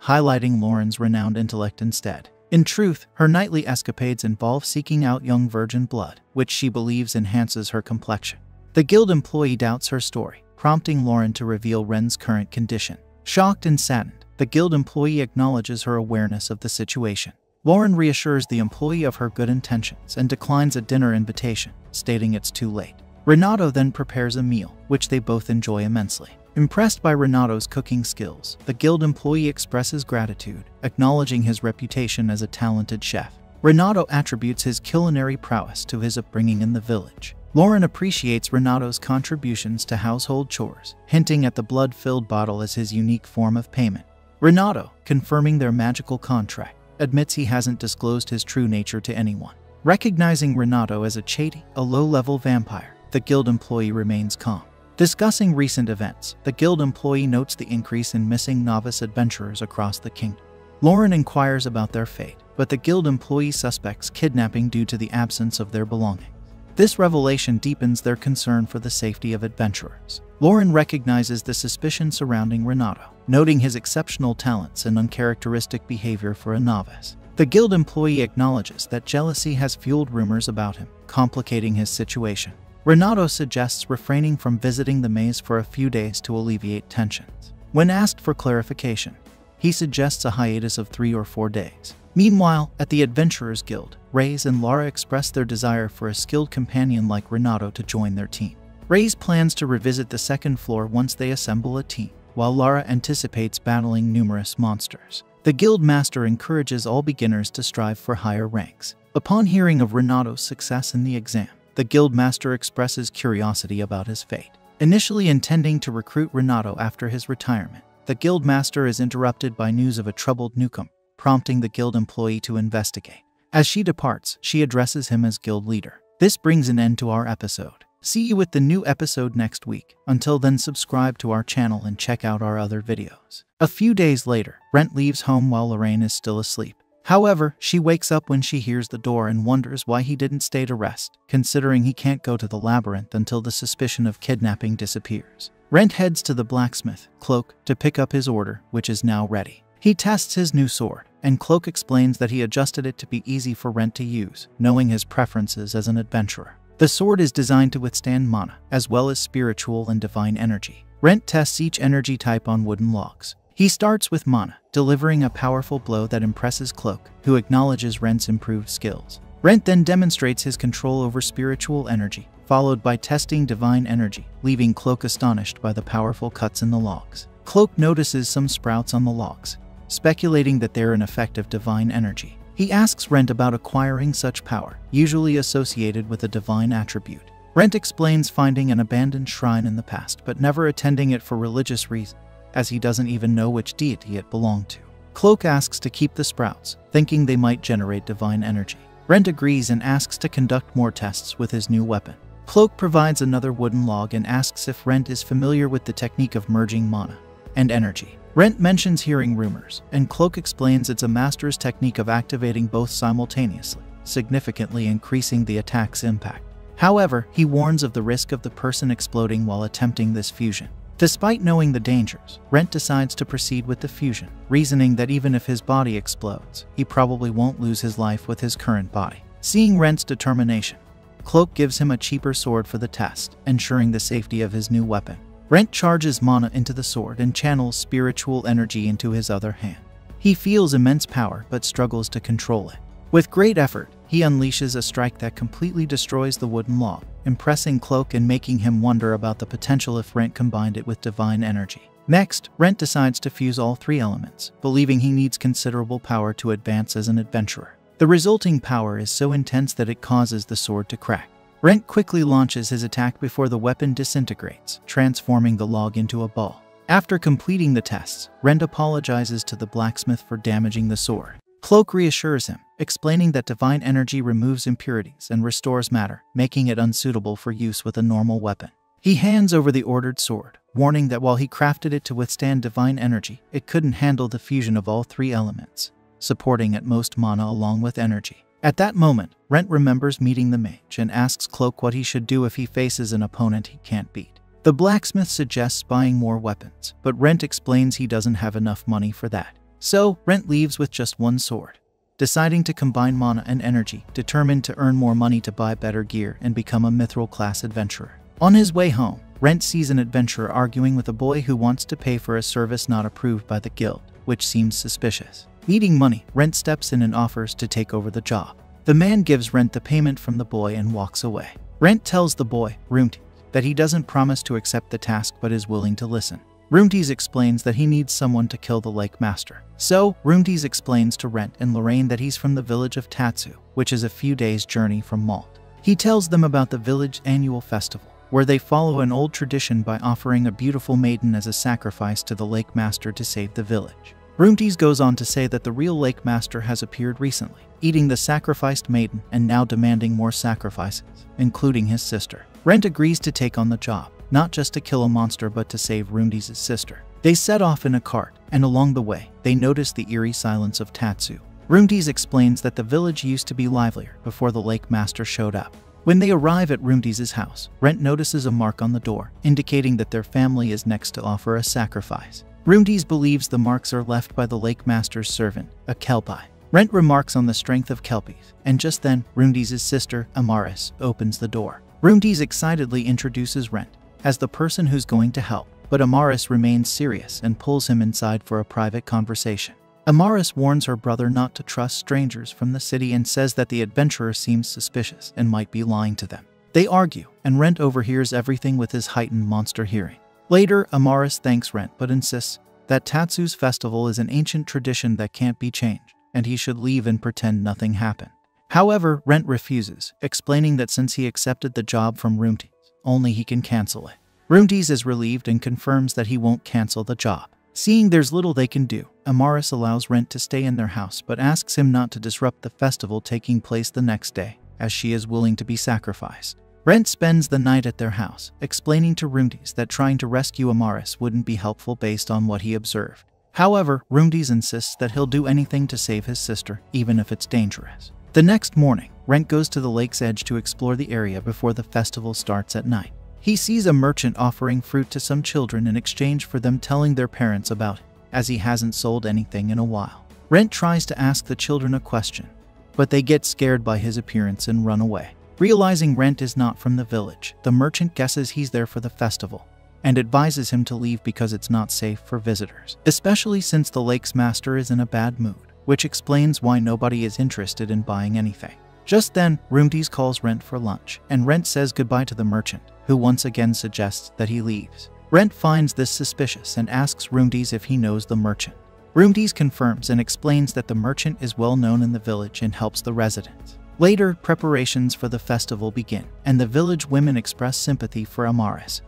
highlighting Lauren's renowned intellect instead. In truth, her nightly escapades involve seeking out young virgin blood, which she believes enhances her complexion. The guild employee doubts her story, prompting Lauren to reveal Ren's current condition. Shocked and saddened, the guild employee acknowledges her awareness of the situation. Lauren reassures the employee of her good intentions and declines a dinner invitation, stating it's too late. Renato then prepares a meal, which they both enjoy immensely. Impressed by Renato's cooking skills, the guild employee expresses gratitude, acknowledging his reputation as a talented chef. Renato attributes his culinary prowess to his upbringing in the village. Lauren appreciates Renato's contributions to household chores, hinting at the blood-filled bottle as his unique form of payment. Renato, confirming their magical contract, admits he hasn't disclosed his true nature to anyone. Recognizing Renato as a chatty, a low-level vampire, the guild employee remains calm. Discussing recent events, the guild employee notes the increase in missing novice adventurers across the kingdom. Lauren inquires about their fate, but the guild employee suspects kidnapping due to the absence of their belongings. This revelation deepens their concern for the safety of adventurers. Lauren recognizes the suspicion surrounding Renato, noting his exceptional talents and uncharacteristic behavior for a novice. The guild employee acknowledges that jealousy has fueled rumors about him, complicating his situation. Renato suggests refraining from visiting the maze for a few days to alleviate tensions. When asked for clarification, he suggests a hiatus of three or four days. Meanwhile, at the Adventurers Guild, Reyes and Lara express their desire for a skilled companion like Renato to join their team. Reyes plans to revisit the second floor once they assemble a team, while Lara anticipates battling numerous monsters. The guild master encourages all beginners to strive for higher ranks. Upon hearing of Renato's success in the exam, the guild master expresses curiosity about his fate. Initially intending to recruit Renato after his retirement, the guild master is interrupted by news of a troubled newcomer, prompting the guild employee to investigate. As she departs, she addresses him as guild leader. This brings an end to our episode. See you with the new episode next week. Until then, subscribe to our channel and check out our other videos. A few days later, Rent leaves home while Lorraine is still asleep. However, she wakes up when she hears the door and wonders why he didn't stay to rest, considering he can't go to the labyrinth until the suspicion of kidnapping disappears. Rent heads to the blacksmith, Clope, to pick up his order, which is now ready. He tests his new sword, and Clope explains that he adjusted it to be easy for Rent to use, knowing his preferences as an adventurer. The sword is designed to withstand mana, as well as spiritual and divine energy. Rent tests each energy type on wooden logs. He starts with mana, delivering a powerful blow that impresses Clope, who acknowledges Rent's improved skills. Rent then demonstrates his control over spiritual energy, followed by testing divine energy, leaving Clope astonished by the powerful cuts in the logs. Clope notices some sprouts on the logs, speculating that they're an effect of divine energy. He asks Rent about acquiring such power, usually associated with a divine attribute. Rent explains finding an abandoned shrine in the past, but never attending it for religious reasons, as he doesn't even know which deity it belonged to. Clope asks to keep the sprouts, thinking they might generate divine energy. Rent agrees and asks to conduct more tests with his new weapon. Clope provides another wooden log and asks if Rent is familiar with the technique of merging mana and energy. Rent mentions hearing rumors, and Clope explains it's a master's technique of activating both simultaneously, significantly increasing the attack's impact. However, he warns of the risk of the person exploding while attempting this fusion. Despite knowing the dangers, Rent decides to proceed with the fusion, reasoning that even if his body explodes, he probably won't lose his life with his current body. Seeing Rent's determination, Clope gives him a cheaper sword for the test, ensuring the safety of his new weapon. Rent charges mana into the sword and channels spiritual energy into his other hand. He feels immense power but struggles to control it. With great effort, he unleashes a strike that completely destroys the wooden log, impressing Clope and making him wonder about the potential if Rent combined it with divine energy. Next, Rent decides to fuse all three elements, believing he needs considerable power to advance as an adventurer. The resulting power is so intense that it causes the sword to crack. Rent quickly launches his attack before the weapon disintegrates, transforming the log into a ball. After completing the tests, Rent apologizes to the blacksmith for damaging the sword. Clope reassures him, explaining that divine energy removes impurities and restores matter, making it unsuitable for use with a normal weapon. He hands over the ordered sword, warning that while he crafted it to withstand divine energy, it couldn't handle the fusion of all three elements, supporting at most mana along with energy. At that moment, Rent remembers meeting the mage and asks Clope what he should do if he faces an opponent he can't beat. The blacksmith suggests buying more weapons, but Rent explains he doesn't have enough money for that. So, Rent leaves with just one sword, deciding to combine mana and energy, determined to earn more money to buy better gear and become a mithril class adventurer. On his way home, Rent sees an adventurer arguing with a boy who wants to pay for a service not approved by the guild, which seems suspicious. Needing money, Rent steps in and offers to take over the job. The man gives Rent the payment from the boy and walks away. Rent tells the boy, Runti, that he doesn't promise to accept the task but is willing to listen. Runtis explains that he needs someone to kill the Lake Master. So, Runtis explains to Rent and Lorraine that he's from the village of Tatsu, which is a few days' journey from Maalt. He tells them about the village annual festival, where they follow an old tradition by offering a beautiful maiden as a sacrifice to the Lake Master to save the village. Runtis goes on to say that the real Lake Master has appeared recently, eating the sacrificed maiden and now demanding more sacrifices, including his sister. Rent agrees to take on the job, not just to kill a monster but to save Runtis' sister. They set off in a cart, and along the way, they notice the eerie silence of Tatsu. Runtis explains that the village used to be livelier before the Lake Master showed up. When they arrive at Runtis' house, Rent notices a mark on the door, indicating that their family is next to offer a sacrifice. Runtis believes the marks are left by the Lake Master's servant, a Kelpie. Rent remarks on the strength of Kelpies, and just then, Runtis' sister, Amaris, opens the door. Runtis excitedly introduces Rent as the person who's going to help, but Amaris remains serious and pulls him inside for a private conversation. Amaris warns her brother not to trust strangers from the city and says that the adventurer seems suspicious and might be lying to them. They argue, and Rent overhears everything with his heightened monster hearing. Later, Amaris thanks Rent but insists that Tatsu's festival is an ancient tradition that can't be changed, and he should leave and pretend nothing happened. However, Rent refuses, explaining that since he accepted the job from Runtis, only he can cancel it. Runtis is relieved and confirms that he won't cancel the job. Seeing there's little they can do, Amaris allows Rent to stay in their house but asks him not to disrupt the festival taking place the next day, as she is willing to be sacrificed. Rent spends the night at their house, explaining to Rumdes that trying to rescue Amaris wouldn't be helpful based on what he observed. However, Rumdes insists that he'll do anything to save his sister, even if it's dangerous. The next morning, Rent goes to the lake's edge to explore the area before the festival starts at night. He sees a merchant offering fruit to some children in exchange for them telling their parents about it, as he hasn't sold anything in a while. Rent tries to ask the children a question, but they get scared by his appearance and run away. Realizing Rent is not from the village, the merchant guesses he's there for the festival and advises him to leave because it's not safe for visitors, especially since the lake's master is in a bad mood, which explains why nobody is interested in buying anything. Just then, Rumdes calls Rent for lunch, and Rent says goodbye to the merchant, who once again suggests that he leaves. Rent finds this suspicious and asks Rumdes if he knows the merchant. Rumdes confirms and explains that the merchant is well known in the village and helps the residents. Later, preparations for the festival begin, and the village women express sympathy for Amaris,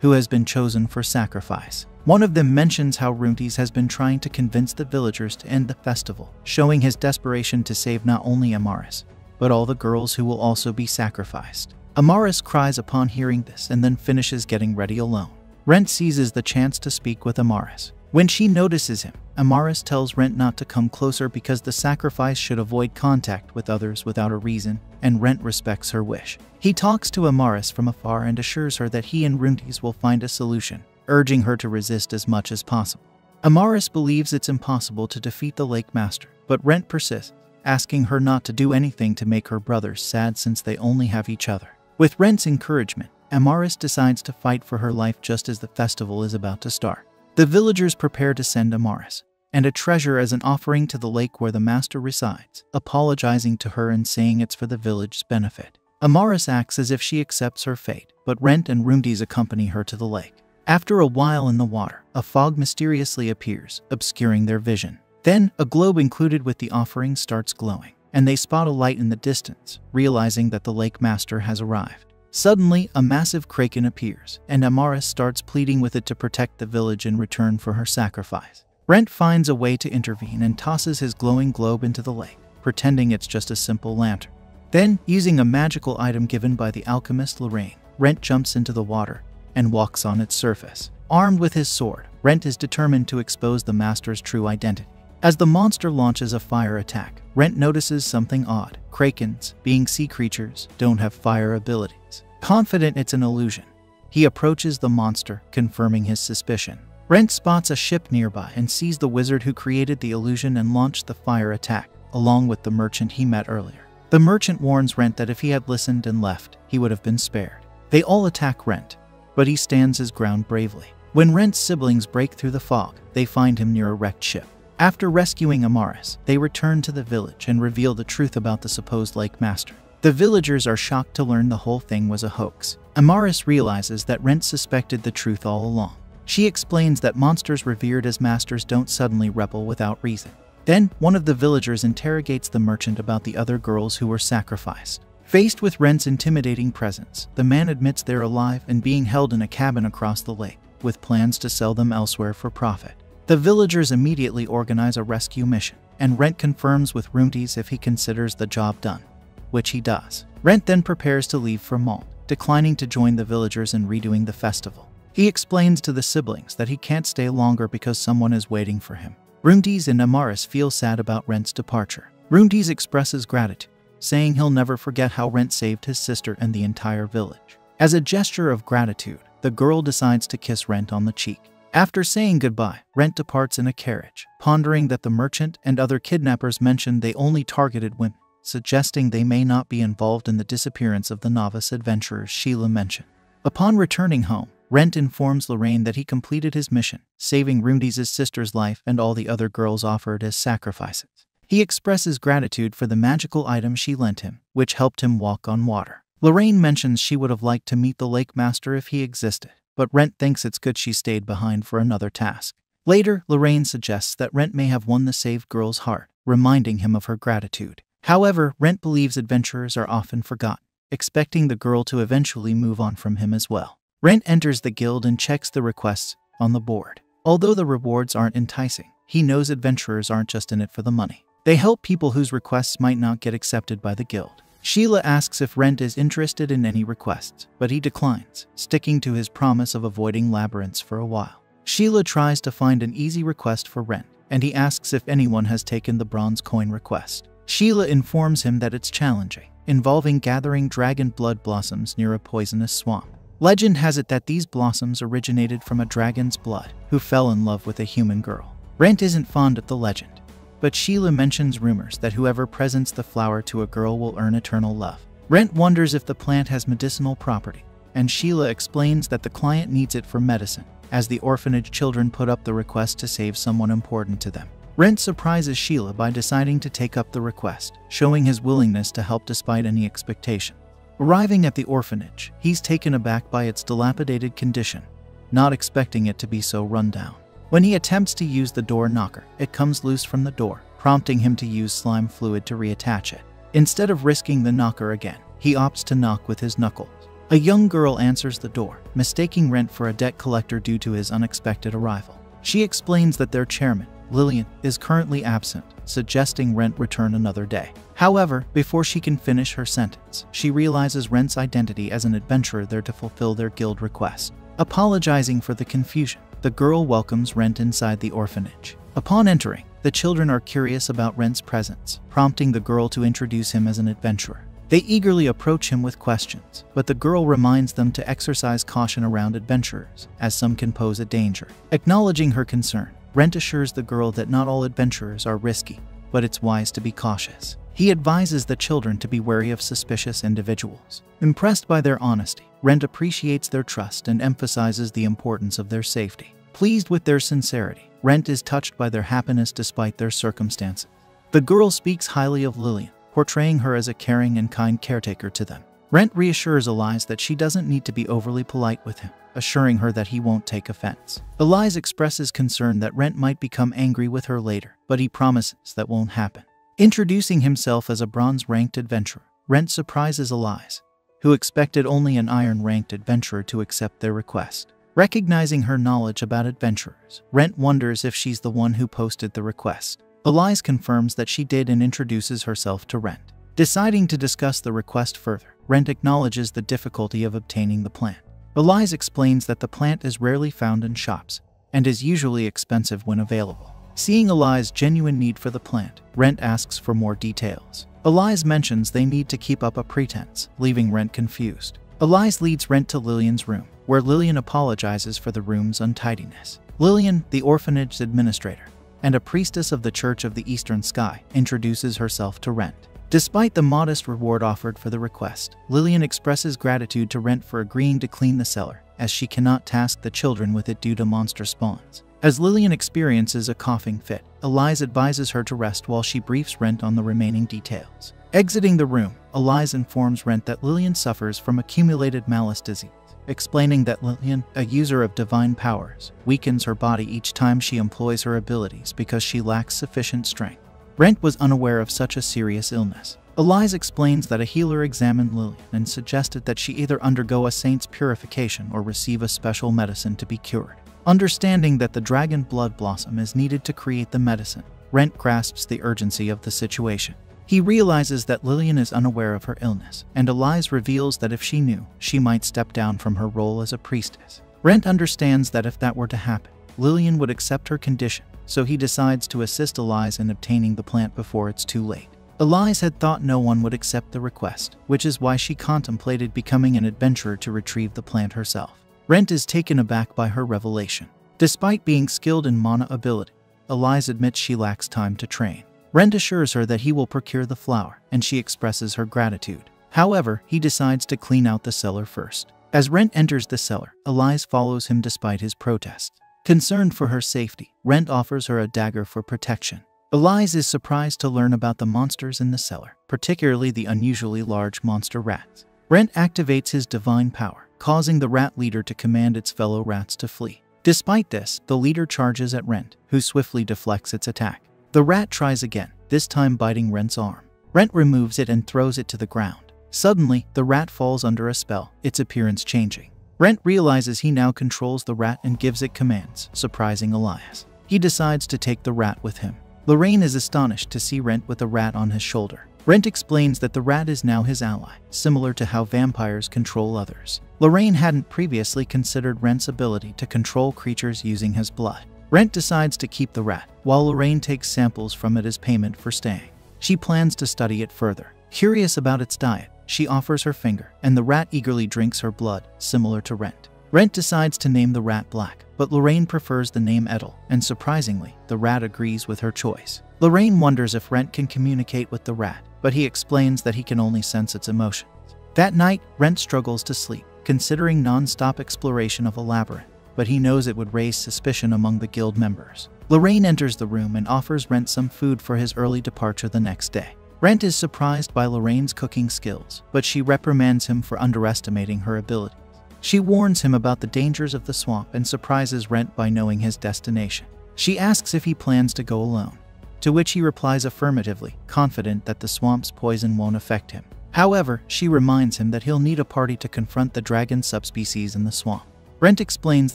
who has been chosen for sacrifice. One of them mentions how Rumdes has been trying to convince the villagers to end the festival, showing his desperation to save not only Amaris, but all the girls who will also be sacrificed. Amaris cries upon hearing this and then finishes getting ready alone. Rent seizes the chance to speak with Amaris. When she notices him, Amaris tells Rent not to come closer because the sacrifice should avoid contact with others without a reason, and Rent respects her wish. He talks to Amaris from afar and assures her that he and Rumdes will find a solution, urging her to resist as much as possible. Amaris believes it's impossible to defeat the Lake Master, but Rent persists, asking her not to do anything to make her brothers sad since they only have each other. With Rent's encouragement, Amaris decides to fight for her life just as the festival is about to start. The villagers prepare to send Amaris, and a treasure as an offering to the lake where the master resides, apologizing to her and saying it's for the village's benefit. Amaris acts as if she accepts her fate, but Rent and Rumdes accompany her to the lake. After a while in the water, a fog mysteriously appears, obscuring their vision. Then, a globe included with the offering starts glowing, and they spot a light in the distance, realizing that the lake master has arrived. Suddenly, a massive kraken appears, and Amaris starts pleading with it to protect the village in return for her sacrifice. Rent finds a way to intervene and tosses his glowing globe into the lake, pretending it's just a simple lantern. Then, using a magical item given by the alchemist Lorraine, Rent jumps into the water and walks on its surface. Armed with his sword, Rent is determined to expose the master's true identity. As the monster launches a fire attack, Rent notices something odd. Krakens, being sea creatures, don't have fire abilities. Confident it's an illusion, he approaches the monster, confirming his suspicion. Rent spots a ship nearby and sees the wizard who created the illusion and launched the fire attack, along with the merchant he met earlier. The merchant warns Rent that if he had listened and left, he would have been spared. They all attack Rent, but he stands his ground bravely. When Rent's siblings break through the fog, they find him near a wrecked ship. After rescuing Amaris, they return to the village and reveal the truth about the supposed Lake Master. The villagers are shocked to learn the whole thing was a hoax. Amaris realizes that Rent suspected the truth all along. She explains that monsters revered as masters don't suddenly rebel without reason. Then, one of the villagers interrogates the merchant about the other girls who were sacrificed. Faced with Rent's intimidating presence, the man admits they're alive and being held in a cabin across the lake, with plans to sell them elsewhere for profit. The villagers immediately organize a rescue mission, and Rent confirms with Rumdes if he considers the job done, which he does. Rent then prepares to leave for Maalt, declining to join the villagers in redoing the festival. He explains to the siblings that he can't stay longer because someone is waiting for him. Rumdes and Amaris feel sad about Rent's departure. Rumdes expresses gratitude, saying he'll never forget how Rent saved his sister and the entire village. As a gesture of gratitude, the girl decides to kiss Rent on the cheek. After saying goodbye, Rent departs in a carriage, pondering that the merchant and other kidnappers mentioned they only targeted women, suggesting they may not be involved in the disappearance of the novice adventurers Sheila mentioned. Upon returning home, Rent informs Lorraine that he completed his mission, saving Rumdes' sister's life and all the other girls offered as sacrifices. He expresses gratitude for the magical item she lent him, which helped him walk on water. Lorraine mentions she would have liked to meet the Lake Master if he existed, but Rent thinks it's good she stayed behind for another task. Later, Lorraine suggests that Rent may have won the saved girl's heart, reminding him of her gratitude. However, Rent believes adventurers are often forgotten, expecting the girl to eventually move on from him as well. Rent enters the guild and checks the requests on the board. Although the rewards aren't enticing, he knows adventurers aren't just in it for the money. They help people whose requests might not get accepted by the guild. Sheila asks if Rent is interested in any requests, but he declines, sticking to his promise of avoiding labyrinths for a while. Sheila tries to find an easy request for Rent, and he asks if anyone has taken the bronze coin request. Sheila informs him that it's challenging, involving gathering dragon blood blossoms near a poisonous swamp. Legend has it that these blossoms originated from a dragon's blood who fell in love with a human girl. Rent isn't fond of the legend, but Sheila mentions rumors that whoever presents the flower to a girl will earn eternal love. Rent wonders if the plant has medicinal property, and Sheila explains that the client needs it for medicine, as the orphanage children put up the request to save someone important to them. Rent surprises Sheila by deciding to take up the request, showing his willingness to help despite any expectation. Arriving at the orphanage, he's taken aback by its dilapidated condition, not expecting it to be so run down. When he attempts to use the door knocker, it comes loose from the door, prompting him to use slime fluid to reattach it. Instead of risking the knocker again, he opts to knock with his knuckles. A young girl answers the door, mistaking Rent for a debt collector due to his unexpected arrival. She explains that their chairman, Lillian, is currently absent, suggesting Rent return another day. However, before she can finish her sentence, she realizes Rent's identity as an adventurer there to fulfill their guild request. Apologizing for the confusion, the girl welcomes Rent inside the orphanage. Upon entering, the children are curious about Rent's presence, prompting the girl to introduce him as an adventurer. They eagerly approach him with questions, but the girl reminds them to exercise caution around adventurers, as some can pose a danger. Acknowledging her concern, Rent assures the girl that not all adventurers are risky, but it's wise to be cautious. He advises the children to be wary of suspicious individuals. Impressed by their honesty, Rent appreciates their trust and emphasizes the importance of their safety. Pleased with their sincerity, Rent is touched by their happiness despite their circumstances. The girl speaks highly of Lillian, portraying her as a caring and kind caretaker to them. Rent reassures Elise that she doesn't need to be overly polite with him, assuring her that he won't take offense. Elise expresses concern that Rent might become angry with her later, but he promises that won't happen. Introducing himself as a bronze-ranked adventurer, Rent surprises Elise, who expected only an iron-ranked adventurer to accept their request. Recognizing her knowledge about adventurers, Rent wonders if she's the one who posted the request. Elise confirms that she did and introduces herself to Rent. Deciding to discuss the request further, Rent acknowledges the difficulty of obtaining the plant. Elise explains that the plant is rarely found in shops and is usually expensive when available. Seeing Eli's genuine need for the plant, Rent asks for more details. Elise mentions they need to keep up a pretense, leaving Rent confused. Elise leads Rent to Lillian's room, where Lillian apologizes for the room's untidiness. Lillian, the orphanage's administrator, and a priestess of the Church of the Eastern Sky, introduces herself to Rent. Despite the modest reward offered for the request, Lillian expresses gratitude to Rent for agreeing to clean the cellar, as she cannot task the children with it due to monster spawns. As Lillian experiences a coughing fit, Elise advises her to rest while she briefs Rent on the remaining details. Exiting the room, Elise informs Rent that Lillian suffers from accumulated malice disease, explaining that Lillian, a user of divine powers, weakens her body each time she employs her abilities because she lacks sufficient strength. Rent was unaware of such a serious illness. Elise explains that a healer examined Lillian and suggested that she either undergo a saint's purification or receive a special medicine to be cured. Understanding that the dragon blood blossom is needed to create the medicine, Rent grasps the urgency of the situation. He realizes that Lillian is unaware of her illness, and Elise reveals that if she knew, she might step down from her role as a priestess. Rent understands that if that were to happen, Lillian would accept her condition, so he decides to assist Elise in obtaining the plant before it's too late. Elise had thought no one would accept the request, which is why she contemplated becoming an adventurer to retrieve the plant herself. Rent is taken aback by her revelation. Despite being skilled in mana ability, Elise admits she lacks time to train. Rent assures her that he will procure the flower, and she expresses her gratitude. However, he decides to clean out the cellar first. As Rent enters the cellar, Elise follows him despite his protests. Concerned for her safety, Rent offers her a dagger for protection. Elise is surprised to learn about the monsters in the cellar, particularly the unusually large monster rats. Rent activates his divine power, causing the rat leader to command its fellow rats to flee. Despite this, the leader charges at Rent, who swiftly deflects its attack. The rat tries again, this time biting Rent's arm. Rent removes it and throws it to the ground. Suddenly, the rat falls under a spell, its appearance changing. Rent realizes he now controls the rat and gives it commands, surprising Elise. He decides to take the rat with him. Lorraine is astonished to see Rent with a rat on his shoulder. Rent explains that the rat is now his ally, similar to how vampires control others. Lorraine hadn't previously considered Rent's ability to control creatures using his blood. Rent decides to keep the rat, while Lorraine takes samples from it as payment for staying. She plans to study it further. Curious about its diet, she offers her finger, and the rat eagerly drinks her blood, similar to Rent. Rent decides to name the rat Black, but Lorraine prefers the name Edel, and surprisingly, the rat agrees with her choice. Lorraine wonders if Rent can communicate with the rat, but he explains that he can only sense its emotions. That night, Rent struggles to sleep, considering non-stop exploration of a labyrinth, but he knows it would raise suspicion among the guild members. Lorraine enters the room and offers Rent some food for his early departure the next day. Rent is surprised by Lorraine's cooking skills, but she reprimands him for underestimating her abilities. She warns him about the dangers of the swamp and surprises Rent by knowing his destination. She asks if he plans to go alone, to which he replies affirmatively, confident that the swamp's poison won't affect him. However, she reminds him that he'll need a party to confront the dragon subspecies in the swamp. Rent explains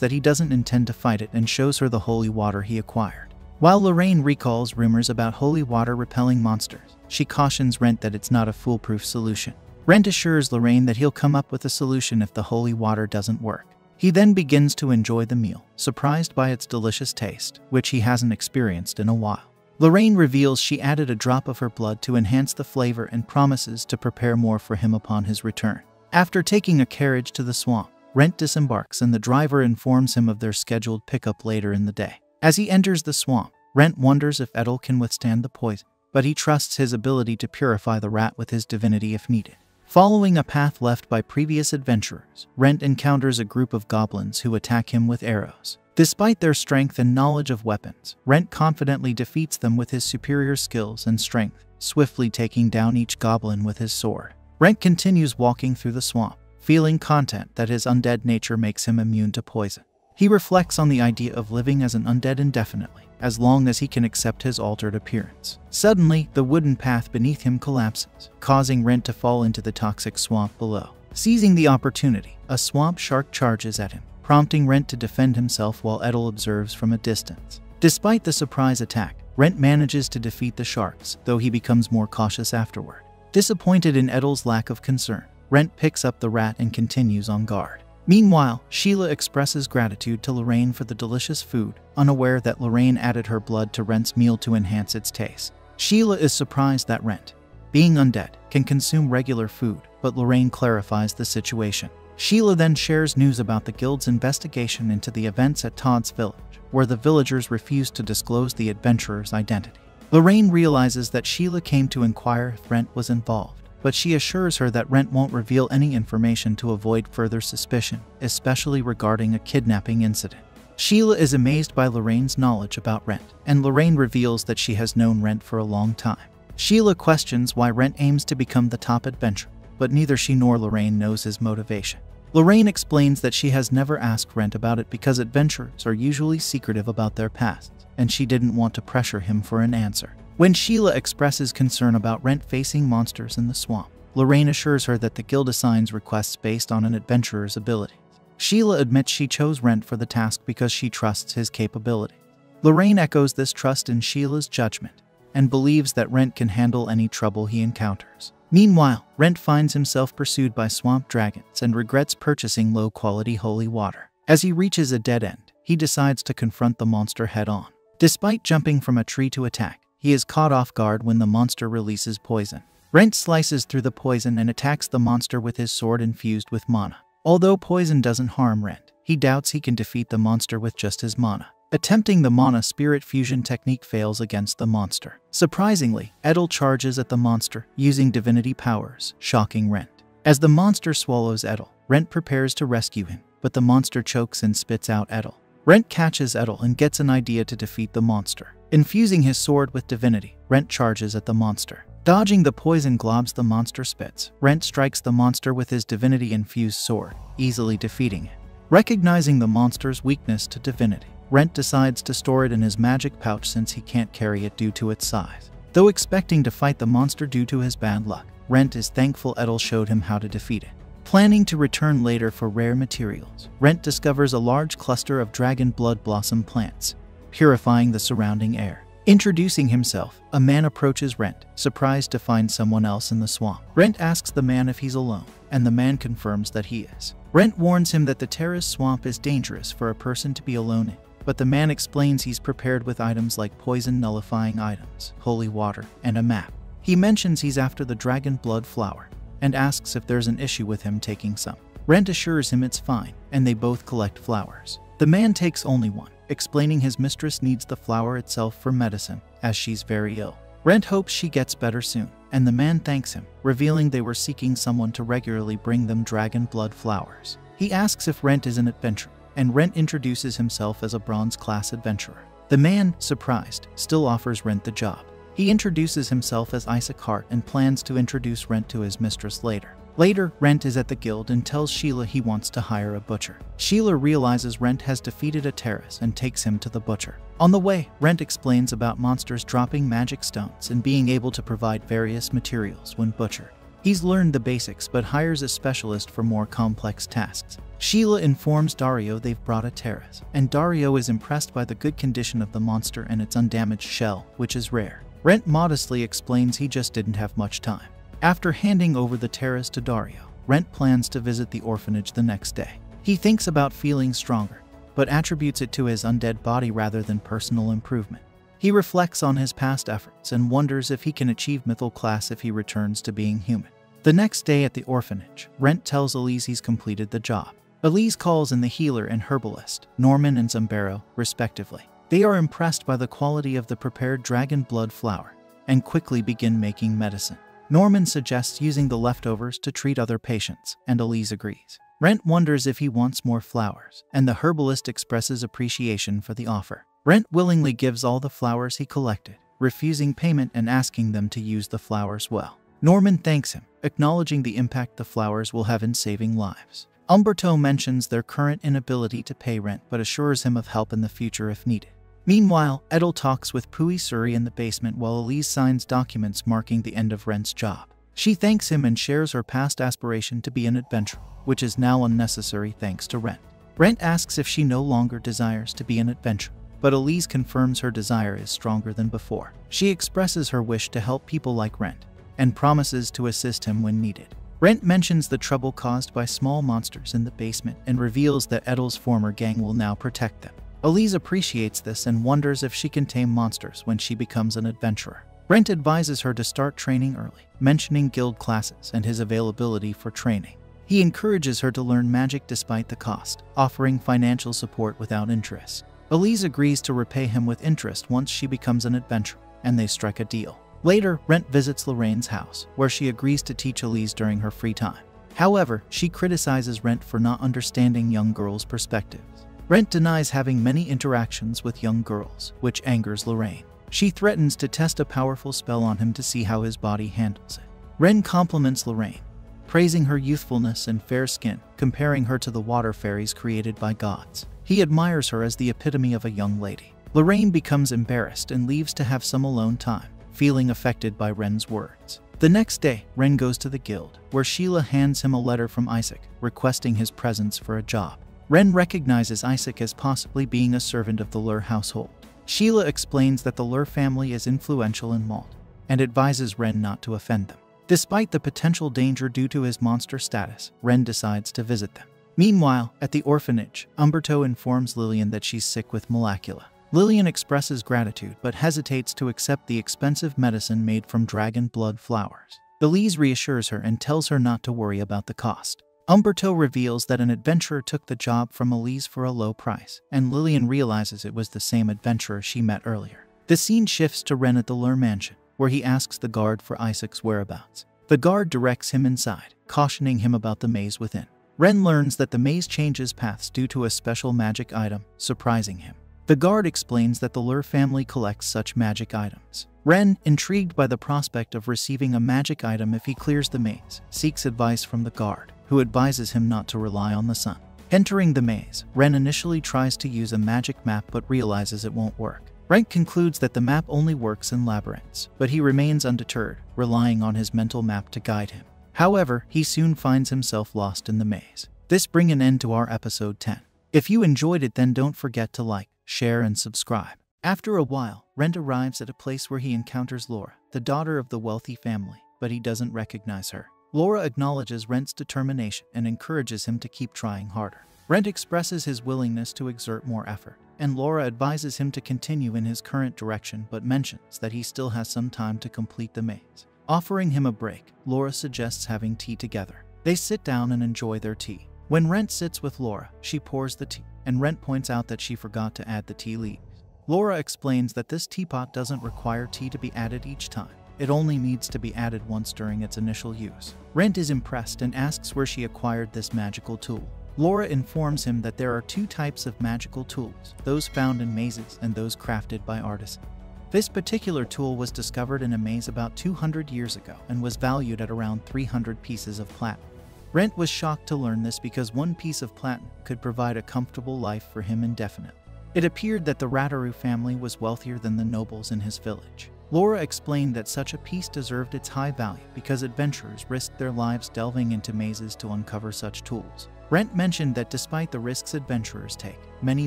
that he doesn't intend to fight it and shows her the holy water he acquired. While Lorraine recalls rumors about holy water repelling monsters, she cautions Rent that it's not a foolproof solution. Rent assures Lorraine that he'll come up with a solution if the holy water doesn't work. He then begins to enjoy the meal, surprised by its delicious taste, which he hasn't experienced in a while. Lorraine reveals she added a drop of her blood to enhance the flavor and promises to prepare more for him upon his return. After taking a carriage to the swamp, Rent disembarks and the driver informs him of their scheduled pickup later in the day. As he enters the swamp, Rent wonders if Edel can withstand the poison, but he trusts his ability to purify the rat with his divinity if needed. Following a path left by previous adventurers, Rent encounters a group of goblins who attack him with arrows. Despite their strength and knowledge of weapons, Rent confidently defeats them with his superior skills and strength, swiftly taking down each goblin with his sword. Rent continues walking through the swamp, feeling content that his undead nature makes him immune to poison. He reflects on the idea of living as an undead indefinitely, as long as he can accept his altered appearance. Suddenly, the wooden path beneath him collapses, causing Rent to fall into the toxic swamp below. Seizing the opportunity, a swamp shark charges at him, prompting Rent to defend himself while Edel observes from a distance. Despite the surprise attack, Rent manages to defeat the sharks, though he becomes more cautious afterward. Disappointed in Edel's lack of concern, Rent picks up the rat and continues on guard. Meanwhile, Sheila expresses gratitude to Lorraine for the delicious food, unaware that Lorraine added her blood to Rent's meal to enhance its taste. Sheila is surprised that Rent, being undead, can consume regular food, but Lorraine clarifies the situation. Sheila then shares news about the guild's investigation into the events at Todd's village, where the villagers refused to disclose the adventurer's identity. Lorraine realizes that Sheila came to inquire if Rent was involved, but she assures her that Rent won't reveal any information to avoid further suspicion, especially regarding a kidnapping incident. Sheila is amazed by Lorraine's knowledge about Rent, and Lorraine reveals that she has known Rent for a long time. Sheila questions why Rent aims to become the top adventurer, but neither she nor Lorraine knows his motivation. Lorraine explains that she has never asked Rent about it because adventurers are usually secretive about their pasts, and she didn't want to pressure him for an answer. When Sheila expresses concern about Rent facing monsters in the swamp, Lorraine assures her that the guild assigns requests based on an adventurer's abilities. Sheila admits she chose Rent for the task because she trusts his capability. Lorraine echoes this trust in Sheila's judgment and believes that Rent can handle any trouble he encounters. Meanwhile, Rent finds himself pursued by swamp dragons and regrets purchasing low quality holy water. As he reaches a dead end, he decides to confront the monster head on. Despite jumping from a tree to attack, he is caught off guard when the monster releases poison. Rent slices through the poison and attacks the monster with his sword infused with mana. Although poison doesn't harm Rent, he doubts he can defeat the monster with just his mana. Attempting the Mana Spirit Fusion technique fails against the monster. Surprisingly, Edel charges at the monster, using divinity powers, shocking Rent. As the monster swallows Edel, Rent prepares to rescue him, but the monster chokes and spits out Edel. Rent catches Edel and gets an idea to defeat the monster. Infusing his sword with divinity, Rent charges at the monster. Dodging the poison globs the monster spits, Rent strikes the monster with his divinity-infused sword, easily defeating it. Recognizing the monster's weakness to divinity, Rent decides to store it in his magic pouch since he can't carry it due to its size. Though expecting to fight the monster due to his bad luck, Rent is thankful Edel showed him how to defeat it. Planning to return later for rare materials, Rent discovers a large cluster of dragon blood blossom plants, purifying the surrounding air. Introducing himself, a man approaches Rent, surprised to find someone else in the swamp. Rent asks the man if he's alone, and the man confirms that he is. Rent warns him that the Tarasque swamp is dangerous for a person to be alone in, but the man explains he's prepared with items like poison nullifying items, holy water, and a map. He mentions he's after the dragon blood flower, and asks if there's an issue with him taking some. Rent assures him it's fine, and they both collect flowers. The man takes only one, explaining his mistress needs the flower itself for medicine, as she's very ill. Rent hopes she gets better soon, and the man thanks him, revealing they were seeking someone to regularly bring them dragon blood flowers. He asks if Rent is an adventurer, and Rent introduces himself as a bronze class adventurer. The man, surprised, still offers Rent the job. He introduces himself as Isaac Hart and plans to introduce Rent to his mistress later. Later, Rent is at the guild and tells Sheila he wants to hire a butcher. Sheila realizes Rent has defeated a Tarasque and takes him to the butcher. On the way, Rent explains about monsters dropping magic stones and being able to provide various materials when butchered. He's learned the basics but hires a specialist for more complex tasks. Sheila informs Dario they've brought a Tarasque, and Dario is impressed by the good condition of the monster and its undamaged shell, which is rare. Rent modestly explains he just didn't have much time. After handing over the Tarasque to Dario, Rent plans to visit the orphanage the next day. He thinks about feeling stronger, but attributes it to his undead body rather than personal improvement. He reflects on his past efforts and wonders if he can achieve mithril class if he returns to being human. The next day at the orphanage, Rent tells Elise he's completed the job. Elise calls in the healer and herbalist, Norman and Zambero, respectively. They are impressed by the quality of the prepared dragon blood flower and quickly begin making medicine. Norman suggests using the leftovers to treat other patients, and Elise agrees. Rent wonders if he wants more flowers, and the herbalist expresses appreciation for the offer. Rent willingly gives all the flowers he collected, refusing payment and asking them to use the flowers well. Norman thanks him, acknowledging the impact the flowers will have in saving lives. Umberto mentions their current inability to pay rent but assures him of help in the future if needed. Meanwhile, Edel talks with Pui Suri in the basement while Elise signs documents marking the end of Rent's job. She thanks him and shares her past aspiration to be an adventurer, which is now unnecessary thanks to Rent. Rent asks if she no longer desires to be an adventurer, but Elise confirms her desire is stronger than before. She expresses her wish to help people like Rent, and promises to assist him when needed. Rent mentions the trouble caused by small monsters in the basement and reveals that Edel's former gang will now protect them. Elise appreciates this and wonders if she can tame monsters when she becomes an adventurer. Rent advises her to start training early, mentioning guild classes and his availability for training. He encourages her to learn magic despite the cost, offering financial support without interest. Elise agrees to repay him with interest once she becomes an adventurer, and they strike a deal. Later, Rent visits Lorraine's house, where she agrees to teach Elise during her free time. However, she criticizes Rent for not understanding young girls' perspectives. Rent denies having many interactions with young girls, which angers Lorraine. She threatens to test a powerful spell on him to see how his body handles it. Ren compliments Lorraine, praising her youthfulness and fair skin, comparing her to the water fairies created by gods. He admires her as the epitome of a young lady. Lorraine becomes embarrassed and leaves to have some alone time, feeling affected by Ren's words. The next day, Ren goes to the guild, where Sheila hands him a letter from Isaac, requesting his presence for a job. Ren recognizes Isaac as possibly being a servant of the Lur household. Sheila explains that the Lur family is influential in Maalt, and advises Ren not to offend them. Despite the potential danger due to his monster status, Ren decides to visit them. Meanwhile, at the orphanage, Umberto informs Lillian that she's sick with Malacula. Lillian expresses gratitude but hesitates to accept the expensive medicine made from dragon blood flowers. Elise reassures her and tells her not to worry about the cost. Umberto reveals that an adventurer took the job from Elise for a low price, and Lillian realizes it was the same adventurer she met earlier. The scene shifts to Ren at the Lur mansion, where he asks the guard for Isaac's whereabouts. The guard directs him inside, cautioning him about the maze within. Ren learns that the maze changes paths due to a special magic item, surprising him. The guard explains that the Lur family collects such magic items. Ren, intrigued by the prospect of receiving a magic item if he clears the maze, seeks advice from the guard who advises him not to rely on the sun. Entering the maze, Ren initially tries to use a magic map but realizes it won't work. Rent concludes that the map only works in labyrinths, but he remains undeterred, relying on his mental map to guide him. However, he soon finds himself lost in the maze. This bring an end to our episode 10. If you enjoyed it then don't forget to like, share and subscribe. After a while, Rent arrives at a place where he encounters Laura, the daughter of the wealthy family, but he doesn't recognize her. Laura acknowledges Rent's determination and encourages him to keep trying harder. Rent expresses his willingness to exert more effort, and Laura advises him to continue in his current direction but mentions that he still has some time to complete the maze. Offering him a break, Laura suggests having tea together. They sit down and enjoy their tea. When Rent sits with Laura, she pours the tea, and Rent points out that she forgot to add the tea leaves. Laura explains that this teapot doesn't require tea to be added each time. It only needs to be added once during its initial use. Rent is impressed and asks where she acquired this magical tool. Laura informs him that there are two types of magical tools, those found in mazes and those crafted by artisans. This particular tool was discovered in a maze about 200 years ago and was valued at around 300 pieces of platinum. Rent was shocked to learn this because one piece of platinum could provide a comfortable life for him indefinitely. It appeared that the Rataru family was wealthier than the nobles in his village. Laura explained that such a piece deserved its high value because adventurers risked their lives delving into mazes to uncover such tools. Rent mentioned that despite the risks adventurers take, many